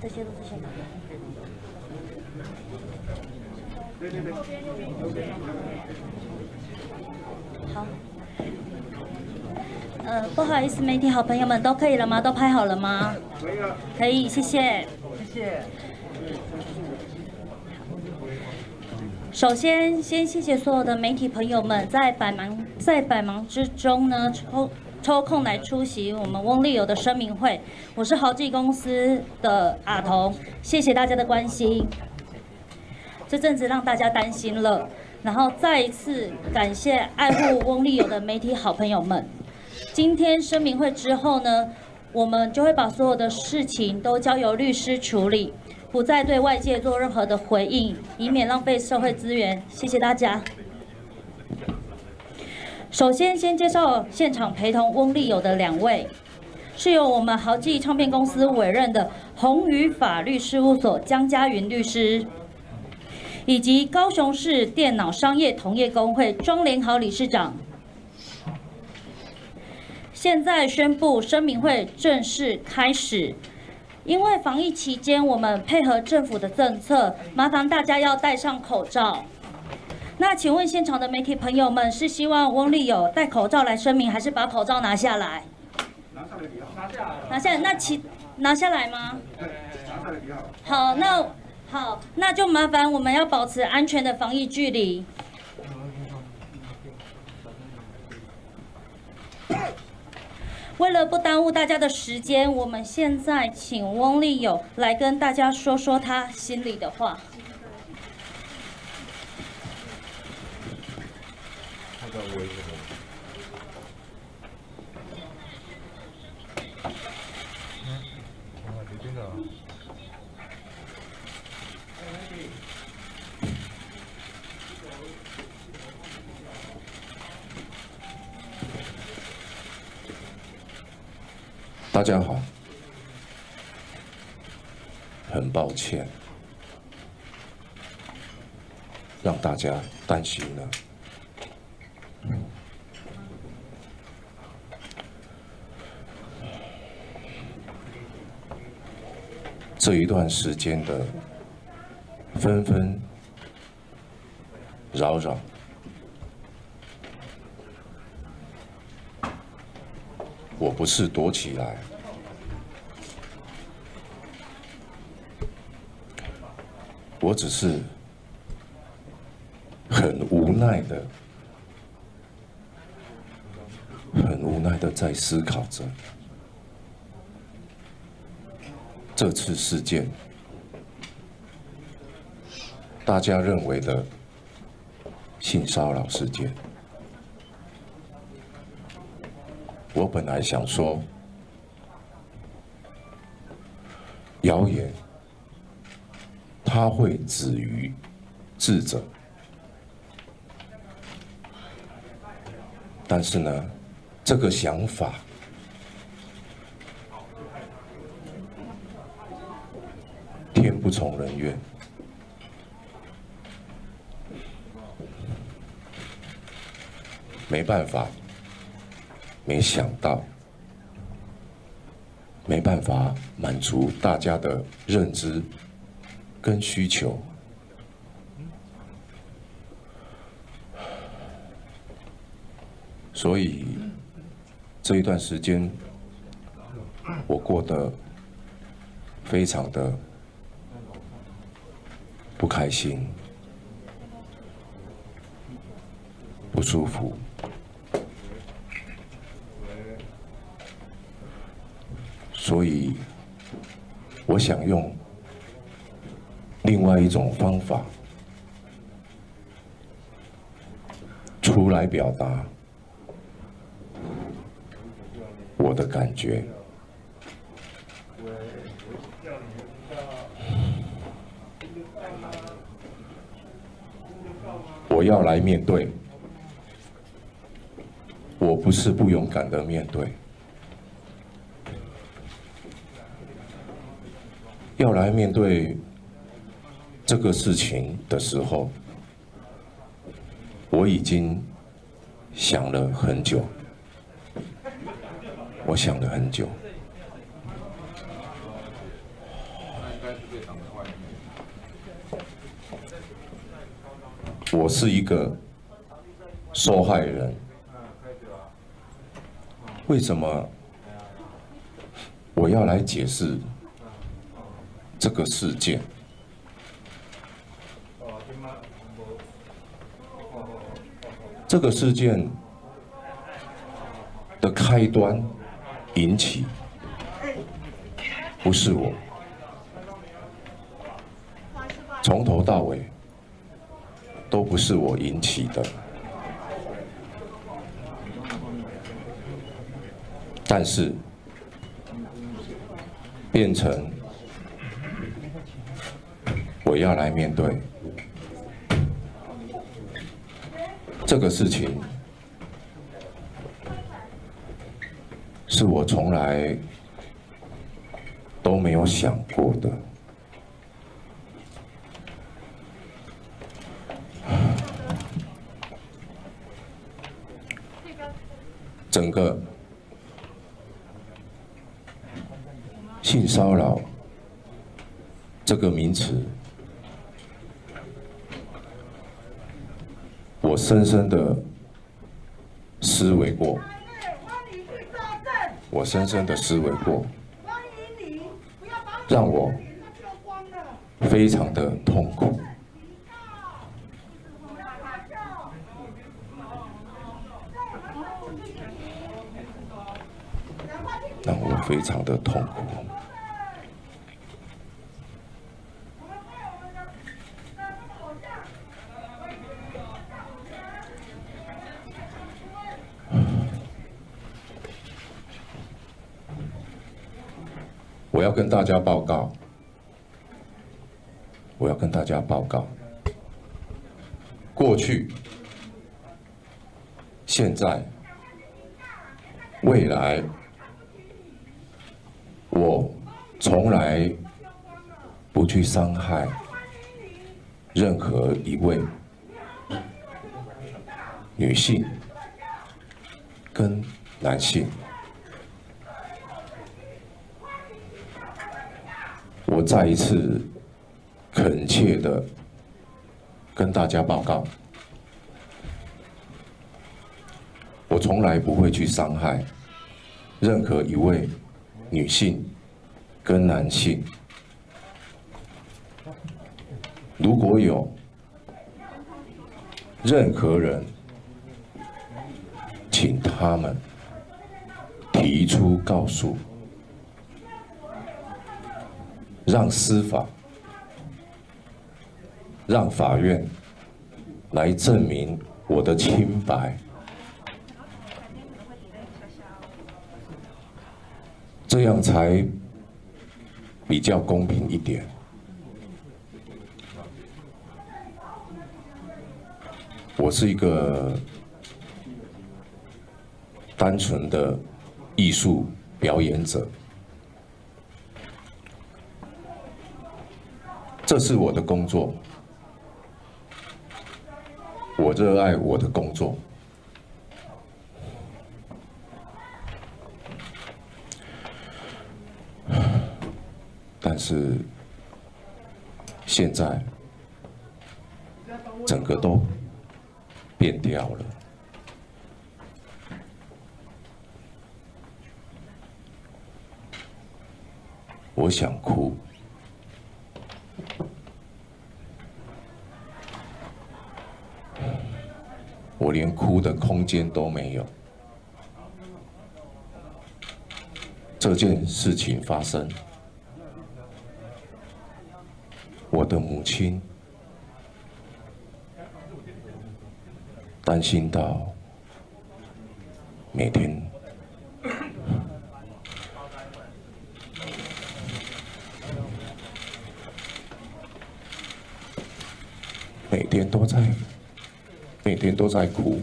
这些都是先拿。好。呃，不好意思，媒体好朋友们都可以了吗？都拍好了吗？可以了。可以，谢谢。谢谢。首先，先谢谢所有的媒体朋友们，在百忙在百忙之中呢抽抽空来出席我们翁立友的声明会。我是豪记公司的阿童，谢谢大家的关心。这阵子让大家担心了，然后再一次感谢爱护翁立友的媒体好朋友们。今天声明会之后呢，我们就会把所有的事情都交由律师处理，不再对外界做任何的回应，以免浪费社会资源。谢谢大家。首先，先介绍现场陪同翁立友的两位，是由我们豪记唱片公司委任的宏宇法律事务所江家云律师，以及高雄市电脑商业同业工会庄连豪理事长。现在宣布声明会正式开始。因为防疫期间，我们配合政府的政策，麻烦大家要戴上口罩。那请问现场的媒体朋友们，是希望翁立友戴口罩来声明，还是把口罩拿下来？拿下来比好。拿下来。拿下来。那其拿下来吗？对，拿下来比好。好，那好，那就麻烦我们要保持安全的防疫距离。为了不耽误大家的时间，我们现在请翁立友来跟大家说说他心里的话。大家好，很抱歉让大家担心了。这一段时间的纷纷扰扰，我不是躲起来，我只是很无奈的。很无奈的在思考着，这次事件，大家认为的性骚扰事件，我本来想说，谣言，他会止于智者，但是呢？这个想法天不从人愿，没办法，没想到，没办法满足大家的认知跟需求，所以。这一段时间，我过得非常的不开心、不舒服，所以我想用另外一种方法出来表达。我的感觉，我要来面对。我不是不勇敢的面对，要来面对这个事情的时候，我已经想了很久。我想了很久，我是一个受害人，为什么我要来解释这个事件？这个事件。的开端引起，不是我，从头到尾都不是我引起的，但是变成我要来面对这个事情。是我从来都没有想过的。整个性骚扰这个名词，我深深的思维过。我深深的思维过，让我非常的痛苦，让我非常的痛苦。我要跟大家报告，我要跟大家报告，过去、现在、未来，我从来不去伤害任何一位女性跟男性。我再一次恳切的跟大家报告，我从来不会去伤害任何一位女性跟男性。如果有任何人，请他们提出告诉。让司法、让法院来证明我的清白，这样才比较公平一点。我是一个单纯的艺术表演者。这是我的工作，我热爱我的工作，但是现在整个都变掉了，我想哭。我连哭的空间都没有。这件事情发生，我的母亲担心到每天每天都在。每天都在哭，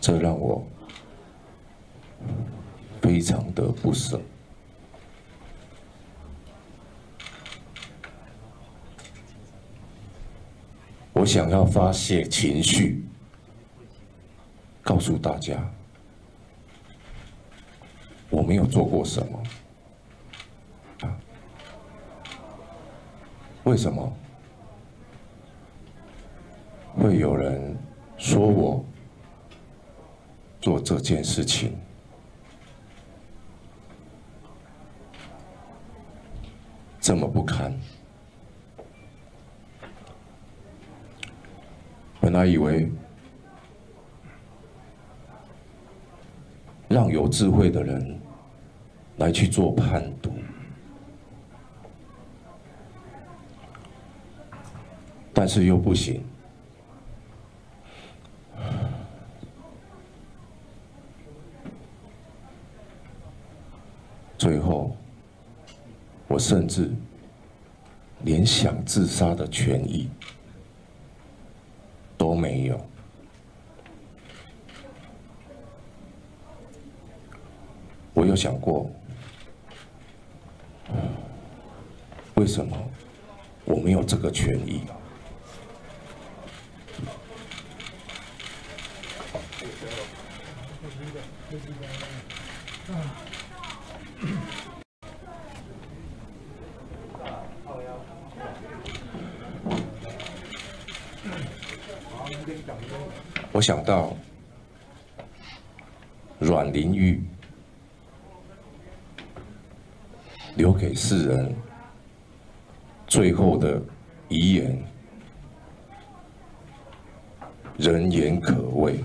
这让我非常的不舍。我想要发泄情绪，告诉大家，我没有做过什么。为什么？会有人说我做这件事情。这么不堪？本来以为让有智慧的人来去做判读，但是又不行。最后，我甚至连想自杀的权益都没有。我有想过，为什么我没有这个权益？我想到阮玲玉留给世人最后的遗言，人言可畏，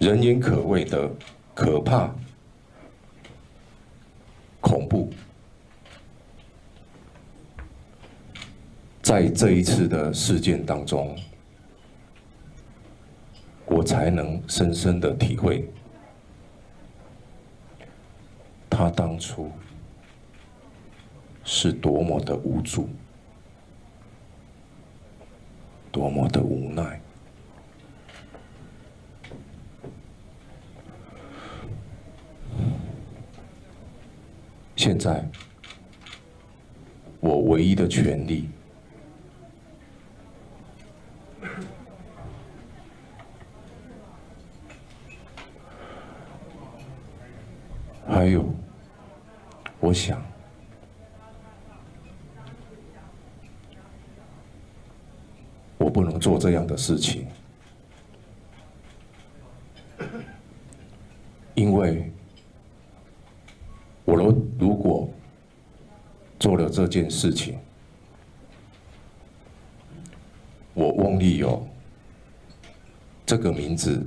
人言可畏的可怕、恐怖。在这一次的事件当中，我才能深深的体会，他当初是多么的无助，多么的无奈。现在，我唯一的权利。还有，我想，我不能做这样的事情，因为我如如果做了这件事情，我翁立友这个名字。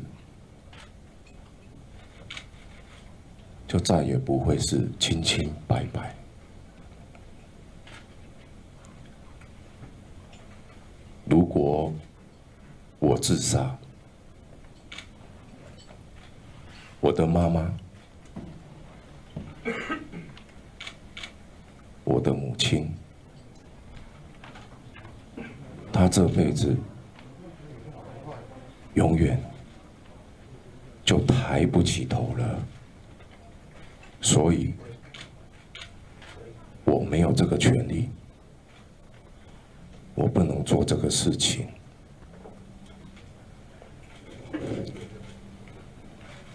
就再也不会是清清白白。如果我自杀，我的妈妈，我的母亲，她这辈子永远就抬不起头了。所以，我没有这个权利，我不能做这个事情。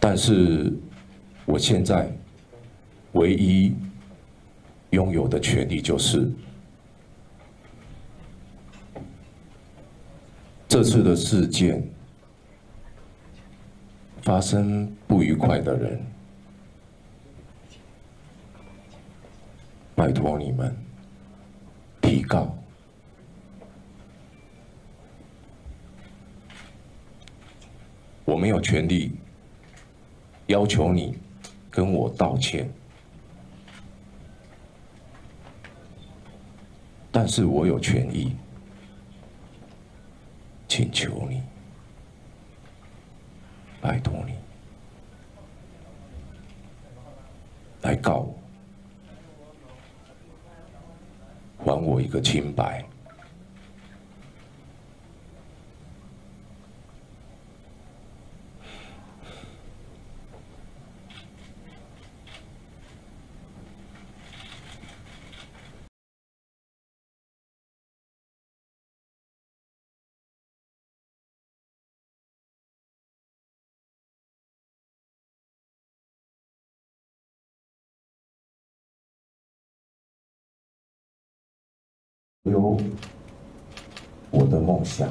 但是，我现在唯一拥有的权利就是这次的事件发生不愉快的人。拜托你们提告，我没有权利要求你跟我道歉，但是我有权益请求你，拜托你。来告我。还我一个清白。有我的梦想，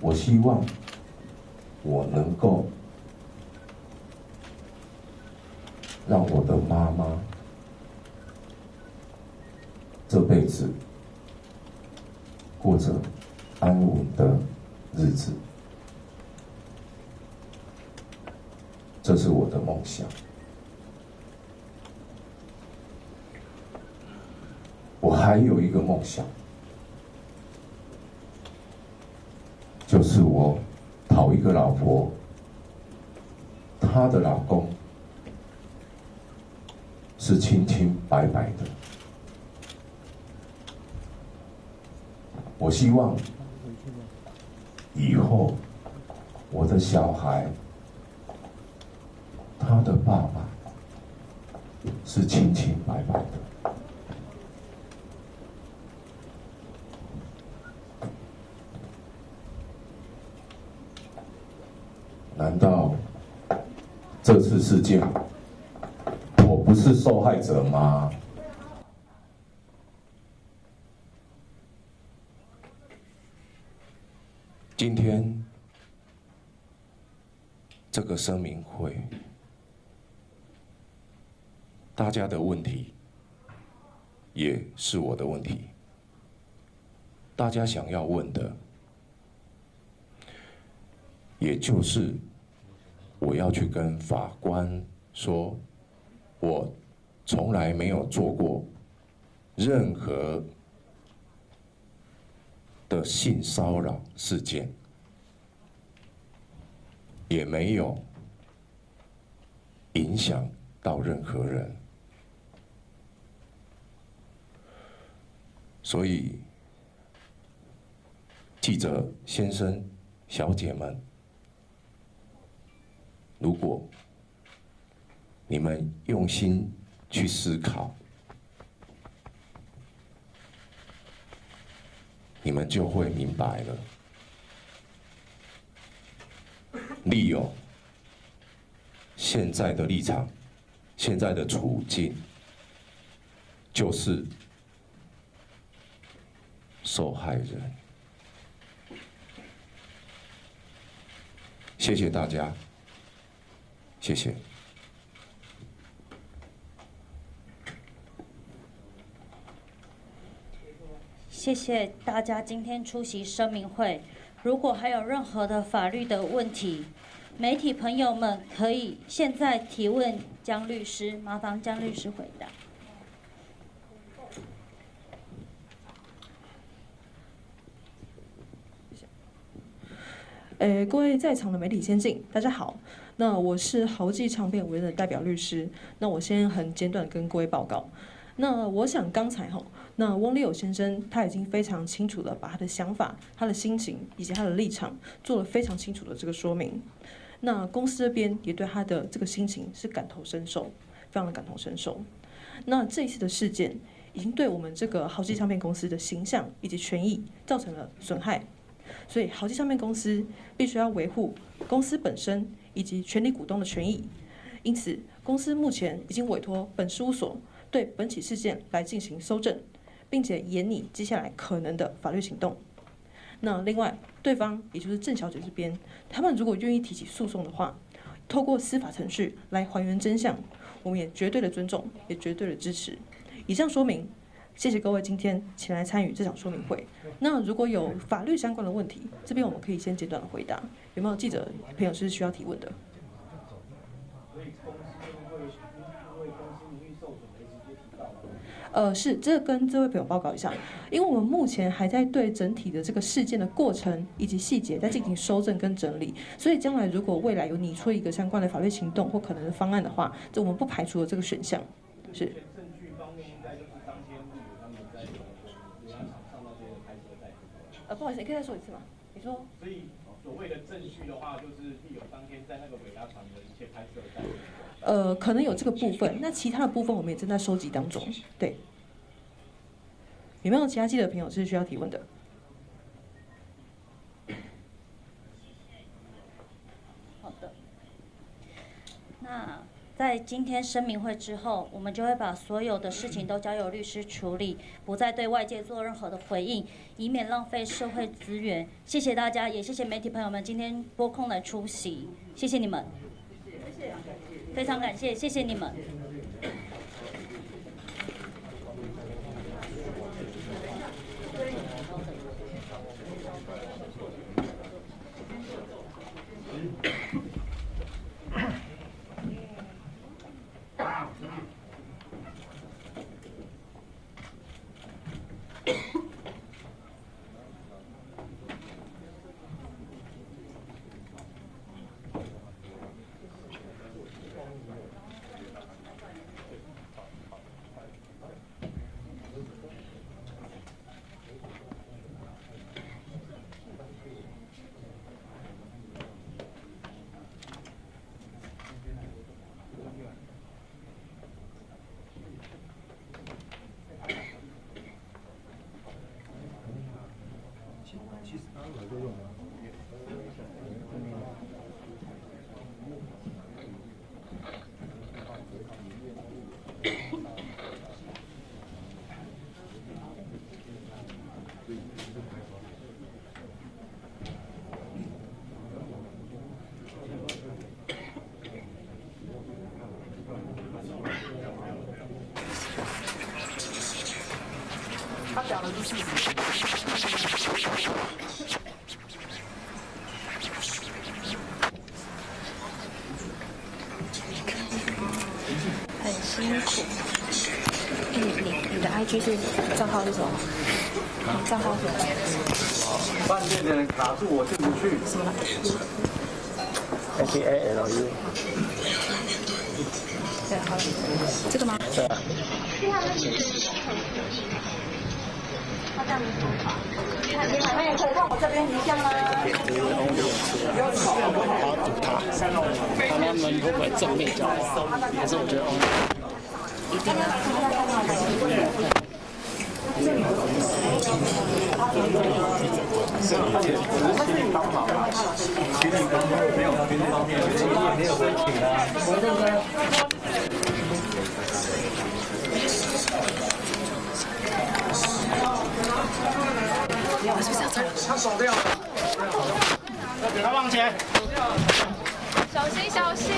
我希望我能够让我的妈妈这辈子，过着安稳的日子，这是我的梦想。我还有一个梦想，就是我讨一个老婆，她的老公是清清白白的。我希望以后我的小孩，他的爸爸是清清白白的。难道这次事件我不是受害者吗？今天这个声明会，大家的问题也是我的问题，大家想要问的，也就是我要去跟法官说，我从来没有做过任何。的性骚扰事件，也没有影响到任何人，所以记者先生、小姐们，如果你们用心去思考。你们就会明白了，利友现在的立场、现在的处境，就是受害人。谢谢大家，谢谢。谢谢大家今天出席声明会。如果还有任何的法律的问题，媒体朋友们可以现在提问江律师，麻烦江律师回答。呃，各位在场的媒体先进，大家好。那我是豪记唱片委任的代表律师。那我先很简短跟各位报告。那我想刚才哈。那翁立友先生他已经非常清楚的把他的想法、他的心情以及他的立场做了非常清楚的这个说明。那公司这边也对他的这个心情是感同身受，非常的感同身受。那这一次的事件已经对我们这个豪记唱片公司的形象以及权益造成了损害，所以豪记唱片公司必须要维护公司本身以及全体股东的权益。因此，公司目前已经委托本事务所对本起事件来进行搜证。并且严拟接下来可能的法律行动。那另外，对方也就是郑小姐这边，他们如果愿意提起诉讼的话，透过司法程序来还原真相，我们也绝对的尊重，也绝对的支持。以上说明，谢谢各位今天前来参与这场说明会。那如果有法律相关的问题，这边我们可以先简短的回答。有没有记者朋友是需要提问的？呃，是，这跟这位朋友报告一下，因为我们目前还在对整体的这个事件的过程以及细节在进行修正跟整理，所以将来如果未来有拟出一个相关的法律行动或可能的方案的话，这我们不排除了这个选项。是。呃，不好意思，你可以再说一次吗？你说。所以所谓的证据的话，就是有当天在那个尾牙场的一些拍摄在。呃，可能有这个部分，那其他的部分我们也正在收集当中。对，有没有其他记者朋友是需要提问的？好的。那在今天声明会之后，我们就会把所有的事情都交由律师处理，不再对外界做任何的回应，以免浪费社会资源。谢谢大家，也谢谢媒体朋友们今天拨空来出席，谢谢你们。非常感谢，谢谢你们。S L U，对，好，这个吗？对。接下来是，他这样子，你可以看这边一下吗？不用，他，他们如果正面交手，也是我觉得 OK。真的吗？真的。方法吧。群里没有没有群里方面，群里没有问题的。我这边。他走掉了，要给他往前。小心，小心。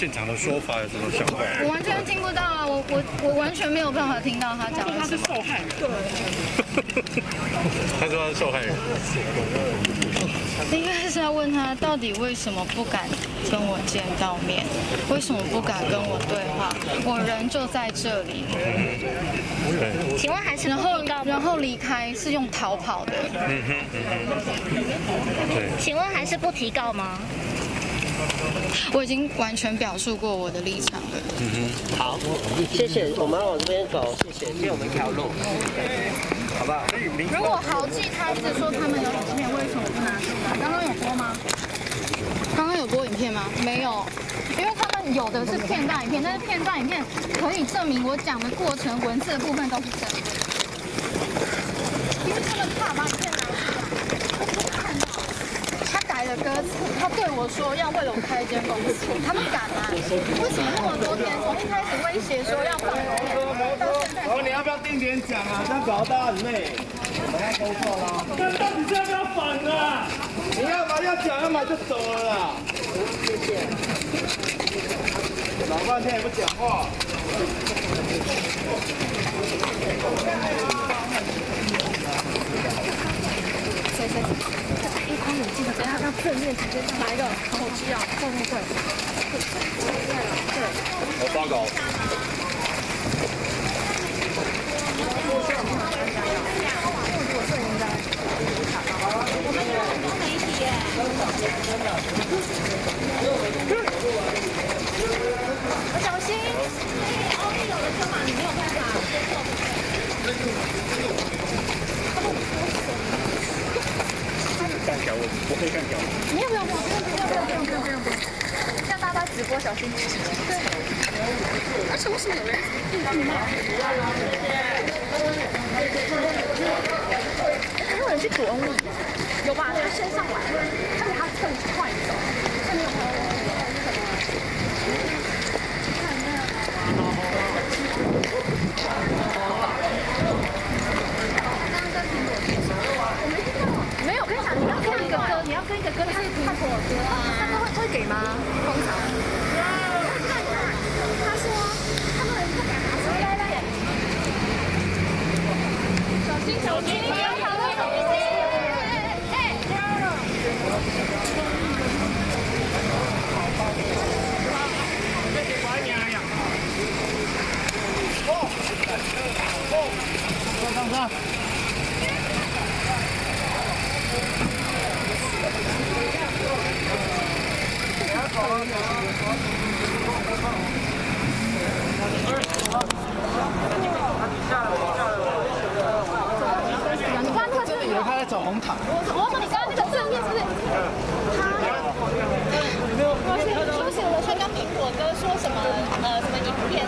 现场的说法有什么想法？我完全听不到啊！我我我完全没有办法听到他讲。他他是受害人。对。他说他是受害人。应该是要问他到底为什么不敢跟我见到面，为什么不敢跟我对话？我人就在这里。请问还是能后？然后离开是用逃跑的。嗯哼。请问还是不提告吗？我已经完全表述过我的立场了。嗯哼，好，谢谢，我们要往这边走，谢谢，给我们一条路，好不好？如果豪记他一直说他们有影片，为什么不拿出来？刚刚有播吗？刚刚有播影片吗？没有，因为他们有的是片段影片，但是片段影片可以证明我讲的过程文字的部分都是真的，因为他们怕把影片拿出来。我看到他改了歌词，他对我说要为了我开一间公司，他们敢吗？为什么那么多天从一开始威胁说要放影片，到现在？哦，你要不要定点讲啊？这样搞到大家很累。我们要沟通啦。那到底要不要反啊？你要么要讲，要么就走了啦。谢谢。老半天也不讲话。谁谁谁？一宽眼镜的，等下要正面直接上来一个，好需要，对对对，对，我发稿。我们有很多媒体耶。小心，奥利有的车嘛，你没有办法。干条，我我没有没有没有，不用不用不用不用不用不用不用，像大家直播小心。对。而且为什么有人一直骂？没有人去躲吗，有吧？他先上来，是他更快走，他没有还有没有，我跟你讲，你要跟一个歌，你要跟一个歌，他是他给我歌啊，他都会会给吗？通常。他说他们不敢拿出来来。小心小心，不要跑了，小心！哎，上上上。你刚刚那个正面，他在走红毯。我我说你刚刚那个正面是不是他？而且而且我在跟苹果哥说什么呃什么影片？